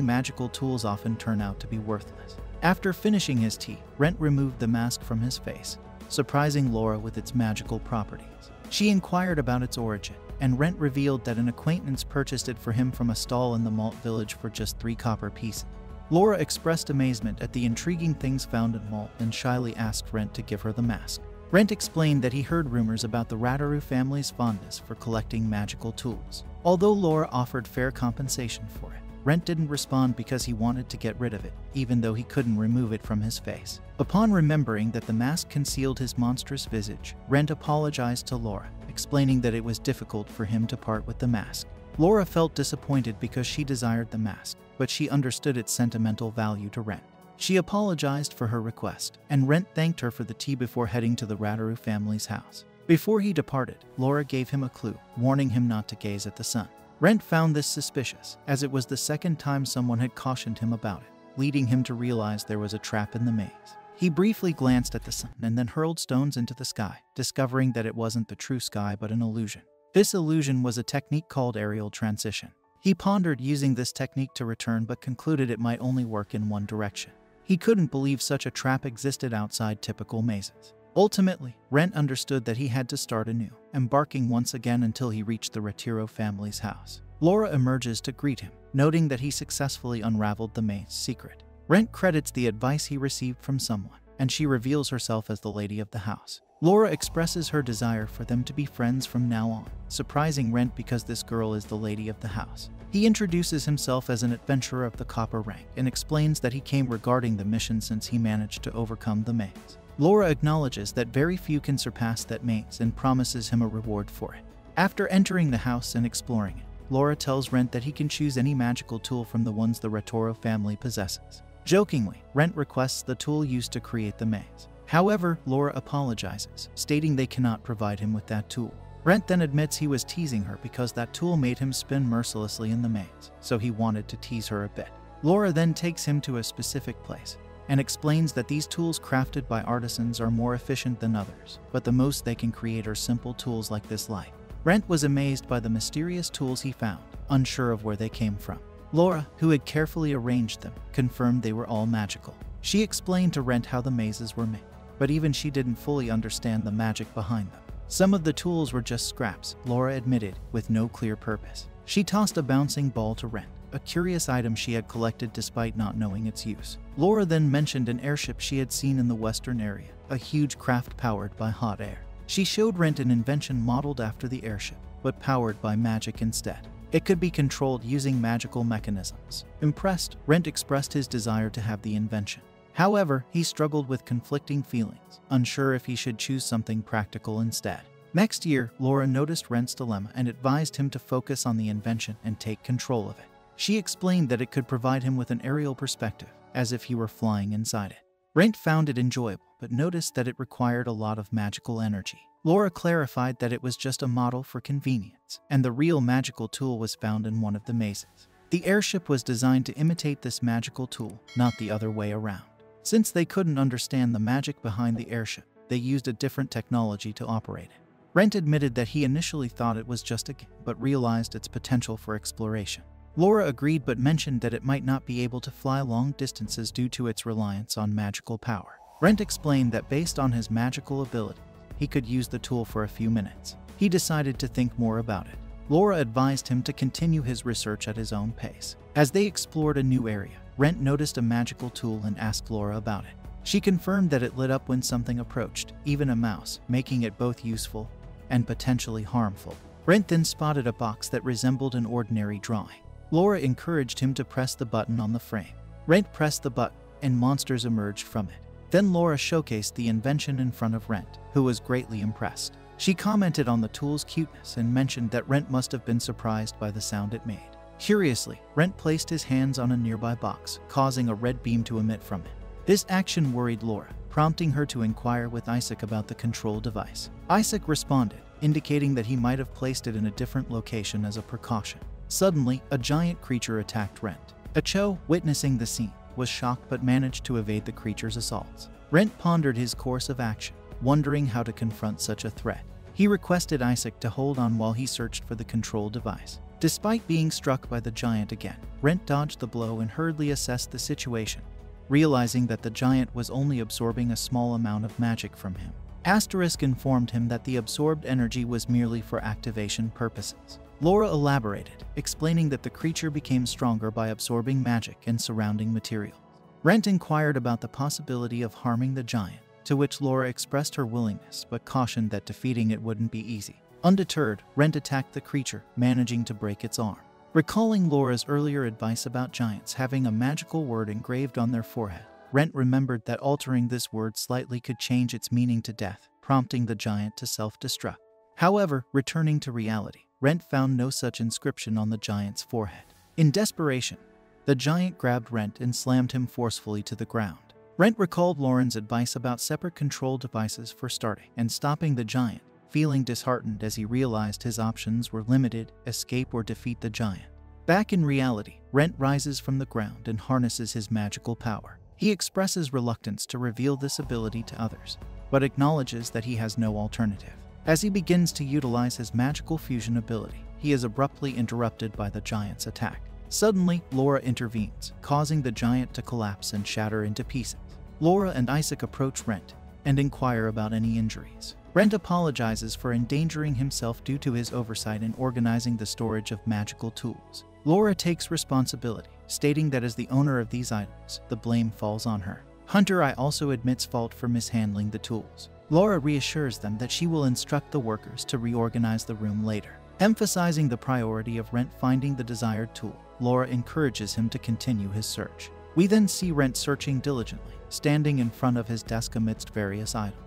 magical tools often turn out to be worthless. After finishing his tea, Rent removed the mask from his face, surprising Laura with its magical properties. She inquired about its origin, and Rent revealed that an acquaintance purchased it for him from a stall in the Maalt village for just three copper pieces. Laura expressed amazement at the intriguing things found in Maalt and shyly asked Rent to give her the mask. Rent explained that he heard rumors about the Rataru family's fondness for collecting magical tools. Although Laura offered fair compensation for it, Rent didn't respond because he wanted to get rid of it, even though he couldn't remove it from his face. Upon remembering that the mask concealed his monstrous visage, Rent apologized to Laura, explaining that it was difficult for him to part with the mask. Laura felt disappointed because she desired the mask, but she understood its sentimental value to Rent. She apologized for her request, and Rent thanked her for the tea before heading to the Rataru family's house. Before he departed, Laura gave him a clue, warning him not to gaze at the sun. Rent found this suspicious, as it was the second time someone had cautioned him about it, leading him to realize there was a trap in the maze. He briefly glanced at the sun and then hurled stones into the sky, discovering that it wasn't the true sky but an illusion. This illusion was a technique called aerial transition. He pondered using this technique to return but concluded it might only work in one direction. He couldn't believe such a trap existed outside typical mazes. Ultimately, Rent understood that he had to start anew, embarking once again until he reached the Retiro family's house. Laura emerges to greet him, noting that he successfully unraveled the maze's secret. Rent credits the advice he received from someone, and she reveals herself as the lady of the house. Laura expresses her desire for them to be friends from now on, surprising Rent because this girl is the lady of the house. He introduces himself as an adventurer of the copper rank and explains that he came regarding the mission since he managed to overcome the maze. Laura acknowledges that very few can surpass that maze and promises him a reward for it. After entering the house and exploring it, Laura tells Rent that he can choose any magical tool from the ones the Retoro family possesses. Jokingly, Rent requests the tool used to create the maze. However, Laura apologizes, stating they cannot provide him with that tool. Rent then admits he was teasing her because that tool made him spin mercilessly in the maze, so he wanted to tease her a bit. Laura then takes him to a specific place and explains that these tools crafted by artisans are more efficient than others, but the most they can create are simple tools like this light. Rent was amazed by the mysterious tools he found, unsure of where they came from. Laura, who had carefully arranged them, confirmed they were all magical. She explained to Rent how the mazes were made but even she didn't fully understand the magic behind them. Some of the tools were just scraps, Laura admitted, with no clear purpose. She tossed a bouncing ball to Rent, a curious item she had collected despite not knowing its use. Laura then mentioned an airship she had seen in the western area, a huge craft powered by hot air. She showed Rent an invention modeled after the airship, but powered by magic instead. It could be controlled using magical mechanisms. Impressed, Rent expressed his desire to have the invention. However, he struggled with conflicting feelings, unsure if he should choose something practical instead. Next year, Laura noticed Rent's dilemma and advised him to focus on the invention and take control of it. She explained that it could provide him with an aerial perspective, as if he were flying inside it. Rent found it enjoyable, but noticed that it required a lot of magical energy. Laura clarified that it was just a model for convenience, and the real magical tool was found in one of the mazes. The airship was designed to imitate this magical tool, not the other way around. Since they couldn't understand the magic behind the airship, they used a different technology to operate it. Rent admitted that he initially thought it was just a game, but realized its potential for exploration. Laura agreed but mentioned that it might not be able to fly long distances due to its reliance on magical power. Rent explained that based on his magical ability, he could use the tool for a few minutes. He decided to think more about it. Laura advised him to continue his research at his own pace. As they explored a new area, Rent noticed a magical tool and asked Laura about it. She confirmed that it lit up when something approached, even a mouse, making it both useful and potentially harmful. Rent then spotted a box that resembled an ordinary drawing. Laura encouraged him to press the button on the frame. Rent pressed the button, and monsters emerged from it. Then Laura showcased the invention in front of Rent, who was greatly impressed. She commented on the tool's cuteness and mentioned that Rent must have been surprised by the sound it made. Curiously, Rent placed his hands on a nearby box, causing a red beam to emit from it. This action worried Laura, prompting her to inquire with Isaac about the control device. Isaac responded, indicating that he might have placed it in a different location as a precaution. Suddenly, a giant creature attacked Rent. Acho, witnessing the scene, was shocked but managed to evade the creature's assaults. Rent pondered his course of action, wondering how to confront such a threat. He requested Isaac to hold on while he searched for the control device. Despite being struck by the giant again, Rent dodged the blow and hurriedly assessed the situation, realizing that the giant was only absorbing a small amount of magic from him. Asterisk informed him that the absorbed energy was merely for activation purposes. Laura elaborated, explaining that the creature became stronger by absorbing magic and surrounding materials. Rent inquired about the possibility of harming the giant, to which Laura expressed her willingness but cautioned that defeating it wouldn't be easy. Undeterred, Rent attacked the creature, managing to break its arm. Recalling Laura's earlier advice about giants having a magical word engraved on their forehead, Rent remembered that altering this word slightly could change its meaning to death, prompting the giant to self destruct. However, returning to reality, Rent found no such inscription on the giant's forehead. In desperation, the giant grabbed Rent and slammed him forcefully to the ground. Rent recalled Lauren's advice about separate control devices for starting and stopping the giant, feeling disheartened as he realized his options were limited escape or defeat the giant. Back in reality, Rent rises from the ground and harnesses his magical power. He expresses reluctance to reveal this ability to others, but acknowledges that he has no alternative. As he begins to utilize his magical fusion ability, he is abruptly interrupted by the giant's attack. Suddenly, Laura intervenes, causing the giant to collapse and shatter into pieces. Laura and Isaac approach Rent and inquire about any injuries. Rent apologizes for endangering himself due to his oversight in organizing the storage of magical tools. Laura takes responsibility, stating that as the owner of these items, the blame falls on her. Hunter I also admits fault for mishandling the tools. Laura reassures them that she will instruct the workers to reorganize the room later. Emphasizing the priority of Rent finding the desired tool, Laura encourages him to continue his search. We then see Rent searching diligently, standing in front of his desk amidst various items.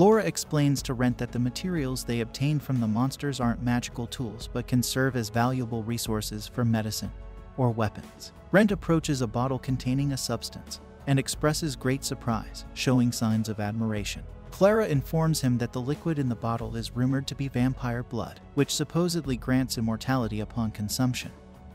Laura explains to Rent that the materials they obtain from the monsters aren't magical tools but can serve as valuable resources for medicine or weapons. Rent approaches a bottle containing a substance and expresses great surprise, showing signs of admiration. Clara informs him that the liquid in the bottle is rumored to be vampire blood, which supposedly grants immortality upon consumption,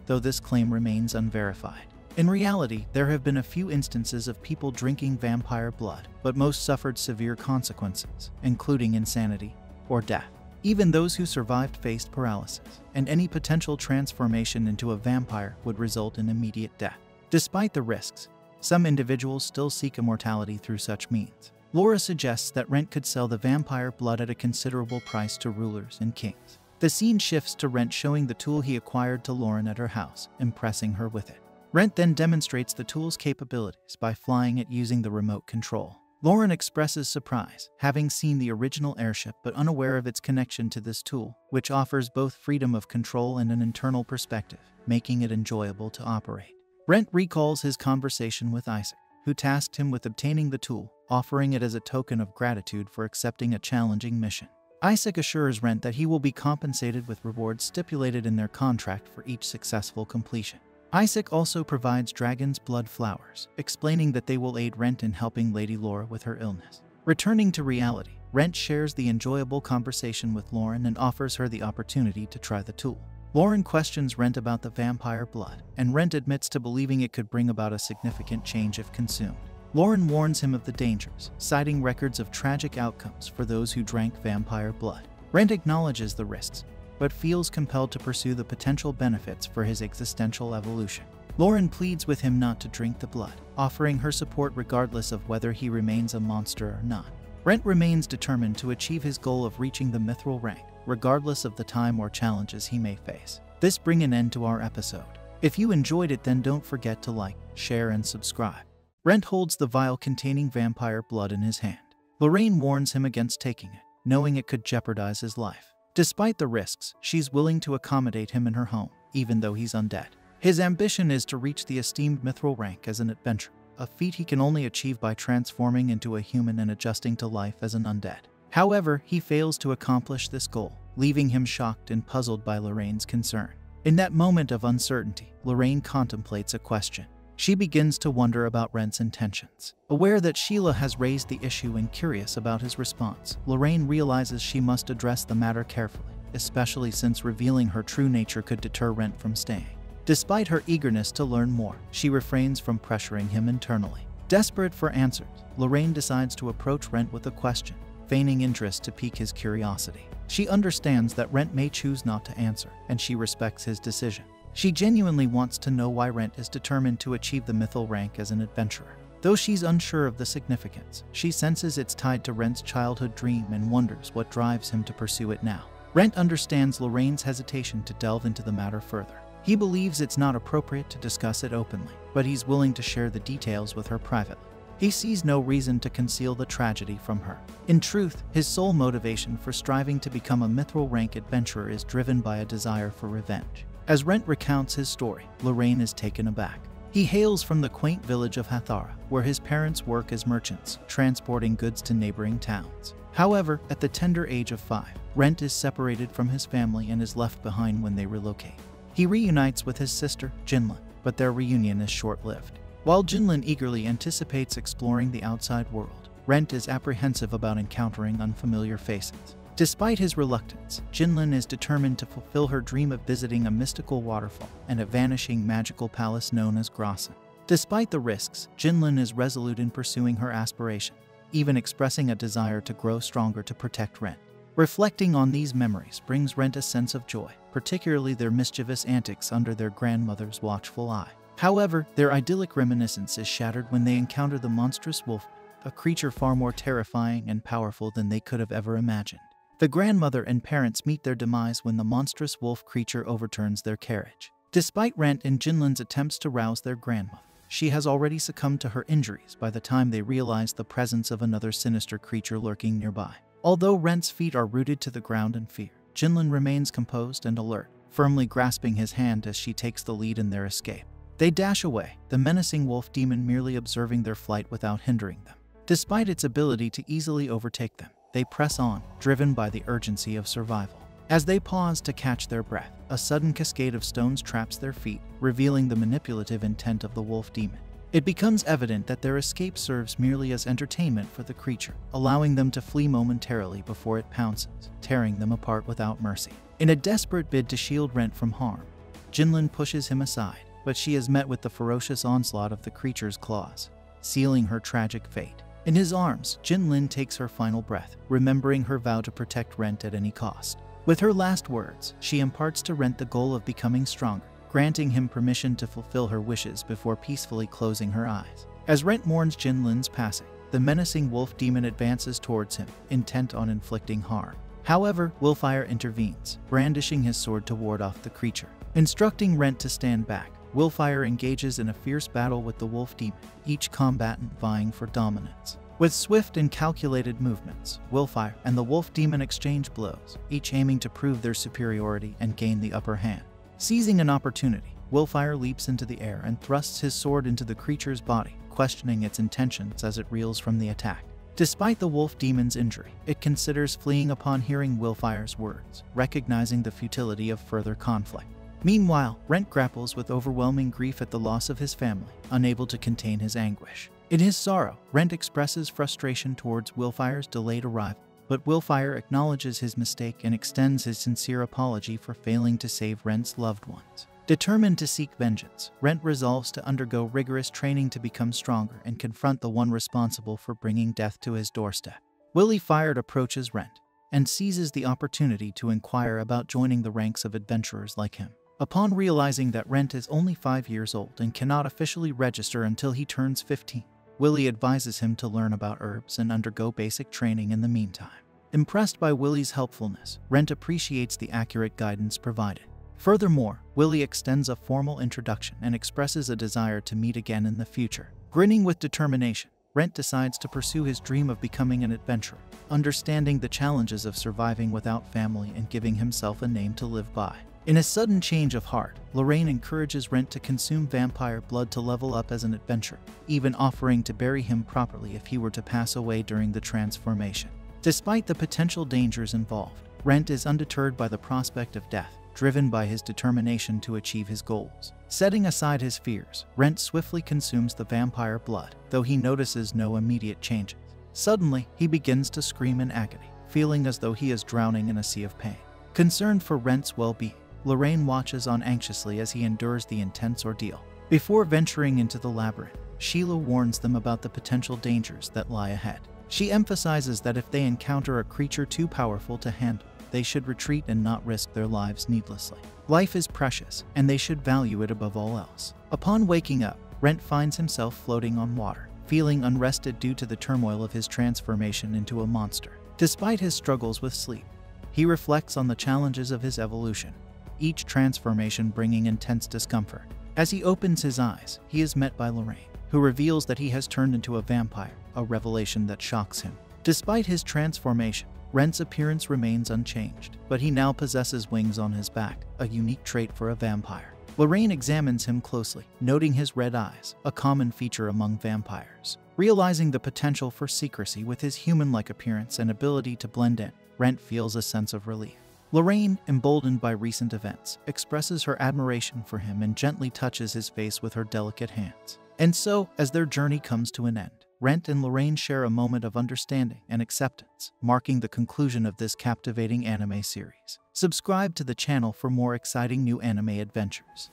though this claim remains unverified. In reality, there have been a few instances of people drinking vampire blood, but most suffered severe consequences, including insanity or death. Even those who survived faced paralysis, and any potential transformation into a vampire would result in immediate death. Despite the risks, some individuals still seek immortality through such means. Laura suggests that Rent could sell the vampire blood at a considerable price to rulers and kings. The scene shifts to Rent showing the tool he acquired to Lauren at her house, impressing her with it. Rent then demonstrates the tool's capabilities by flying it using the remote control. Lauren expresses surprise, having seen the original airship but unaware of its connection to this tool, which offers both freedom of control and an internal perspective, making it enjoyable to operate. Rent recalls his conversation with Isaac, who tasked him with obtaining the tool, offering it as a token of gratitude for accepting a challenging mission. Isaac assures Rent that he will be compensated with rewards stipulated in their contract for each successful completion. Isaac also provides dragon's blood flowers, explaining that they will aid Rent in helping Lady Laura with her illness. Returning to reality, Rent shares the enjoyable conversation with Lauren and offers her the opportunity to try the tool. Lauren questions Rent about the vampire blood, and Rent admits to believing it could bring about a significant change if consumed. Lauren warns him of the dangers, citing records of tragic outcomes for those who drank vampire blood. Rent acknowledges the risks, but feels compelled to pursue the potential benefits for his existential evolution. Lauren pleads with him not to drink the blood, offering her support regardless of whether he remains a monster or not. Rent remains determined to achieve his goal of reaching the mithril rank, regardless of the time or challenges he may face. This bring an end to our episode. If you enjoyed it then don't forget to like, share and subscribe. Rent holds the vial containing vampire blood in his hand. Lorraine warns him against taking it, knowing it could jeopardize his life. Despite the risks, she's willing to accommodate him in her home, even though he's undead. His ambition is to reach the esteemed mithril rank as an adventurer, a feat he can only achieve by transforming into a human and adjusting to life as an undead. However, he fails to accomplish this goal, leaving him shocked and puzzled by Lorraine's concern. In that moment of uncertainty, Lorraine contemplates a question. She begins to wonder about Rentt's intentions. Aware that Sheila has raised the issue and curious about his response, Lorraine realizes she must address the matter carefully, especially since revealing her true nature could deter Rentt from staying. Despite her eagerness to learn more, she refrains from pressuring him internally. Desperate for answers, Lorraine decides to approach Rentt with a question, feigning interest to pique his curiosity. She understands that Rentt may choose not to answer, and she respects his decision. She genuinely wants to know why Rentt is determined to achieve the mithril rank as an adventurer. Though she's unsure of the significance, she senses it's tied to Rentt's childhood dream and wonders what drives him to pursue it now. Rentt understands Lorraine's hesitation to delve into the matter further. He believes it's not appropriate to discuss it openly, but he's willing to share the details with her privately. He sees no reason to conceal the tragedy from her. In truth, his sole motivation for striving to become a mithril rank adventurer is driven by a desire for revenge. As Rentt recounts his story, Lorraine is taken aback. He hails from the quaint village of Hathara, where his parents work as merchants, transporting goods to neighboring towns. However, at the tender age of five, Rentt is separated from his family and is left behind when they relocate. He reunites with his sister, Jinlin, but their reunion is short-lived. While Jinlin eagerly anticipates exploring the outside world, Rentt is apprehensive about encountering unfamiliar faces. Despite his reluctance, Jinlin is determined to fulfill her dream of visiting a mystical waterfall and a vanishing magical palace known as Grassen. Despite the risks, Jinlin is resolute in pursuing her aspiration, even expressing a desire to grow stronger to protect Rentt. Reflecting on these memories brings Rentt a sense of joy, particularly their mischievous antics under their grandmother's watchful eye. However, their idyllic reminiscence is shattered when they encounter the monstrous wolf, a creature far more terrifying and powerful than they could have ever imagined. The grandmother and parents meet their demise when the monstrous wolf creature overturns their carriage. Despite Rentt and Jinlin's attempts to rouse their grandmother, she has already succumbed to her injuries by the time they realize the presence of another sinister creature lurking nearby. Although Rentt's feet are rooted to the ground in fear, Jinlin remains composed and alert, firmly grasping his hand as she takes the lead in their escape. They dash away, the menacing wolf demon merely observing their flight without hindering them. Despite its ability to easily overtake them, they press on, driven by the urgency of survival. As they pause to catch their breath, a sudden cascade of stones traps their feet, revealing the manipulative intent of the wolf demon. It becomes evident that their escape serves merely as entertainment for the creature, allowing them to flee momentarily before it pounces, tearing them apart without mercy. In a desperate bid to shield Rentt from harm, Jinlin pushes him aside, but she is met with the ferocious onslaught of the creature's claws, sealing her tragic fate. In his arms, Jinlin takes her final breath, remembering her vow to protect Rentt at any cost. With her last words, she imparts to Rentt the goal of becoming stronger, granting him permission to fulfill her wishes before peacefully closing her eyes. As Rentt mourns Jinlin's passing, the menacing wolf demon advances towards him, intent on inflicting harm. However, Willfire intervenes, brandishing his sword to ward off the creature. Instructing Rentt to stand back, Willfire engages in a fierce battle with the wolf demon, each combatant vying for dominance. With swift and calculated movements, Willfire and the wolf demon exchange blows, each aiming to prove their superiority and gain the upper hand. Seizing an opportunity, Willfire leaps into the air and thrusts his sword into the creature's body, questioning its intentions as it reels from the attack. Despite the wolf demon's injury, it considers fleeing upon hearing Willfire's words, recognizing the futility of further conflict. Meanwhile, Rentt grapples with overwhelming grief at the loss of his family, unable to contain his anguish. In his sorrow, Rentt expresses frustration towards Willfire's delayed arrival, but Willfire acknowledges his mistake and extends his sincere apology for failing to save Rentt's loved ones. Determined to seek vengeance, Rentt resolves to undergo rigorous training to become stronger and confront the one responsible for bringing death to his doorstep. Willfire approaches Rentt, and seizes the opportunity to inquire about joining the ranks of adventurers like him. Upon realizing that Rentt is only 5 years old and cannot officially register until he turns 15, Willie advises him to learn about herbs and undergo basic training in the meantime. Impressed by Willie's helpfulness, Rentt appreciates the accurate guidance provided. Furthermore, Willie extends a formal introduction and expresses a desire to meet again in the future. Grinning with determination, Rentt decides to pursue his dream of becoming an adventurer, understanding the challenges of surviving without family and giving himself a name to live by. In a sudden change of heart, Lorraine encourages Rentt to consume vampire blood to level up as an adventurer, even offering to bury him properly if he were to pass away during the transformation. Despite the potential dangers involved, Rentt is undeterred by the prospect of death, driven by his determination to achieve his goals. Setting aside his fears, Rentt swiftly consumes the vampire blood, though he notices no immediate changes. Suddenly, he begins to scream in agony, feeling as though he is drowning in a sea of pain. Concerned for Rentt's well-being, Lorraine watches on anxiously as he endures the intense ordeal. Before venturing into the labyrinth, Sheila warns them about the potential dangers that lie ahead. She emphasizes that if they encounter a creature too powerful to handle, they should retreat and not risk their lives needlessly. Life is precious, and they should value it above all else. Upon waking up, Rentt finds himself floating on water, feeling unrested due to the turmoil of his transformation into a monster. Despite his struggles with sleep, he reflects on the challenges of his evolution each transformation bringing intense discomfort. As he opens his eyes, he is met by Lorraine, who reveals that he has turned into a vampire, a revelation that shocks him. Despite his transformation, Rentt's appearance remains unchanged, but he now possesses wings on his back, a unique trait for a vampire. Lorraine examines him closely, noting his red eyes, a common feature among vampires. Realizing the potential for secrecy with his human-like appearance and ability to blend in, Rentt feels a sense of relief. Lorraine, emboldened by recent events, expresses her admiration for him and gently touches his face with her delicate hands. And so, as their journey comes to an end, Rentt and Lorraine share a moment of understanding and acceptance, marking the conclusion of this captivating anime series. Subscribe to the channel for more exciting new anime adventures.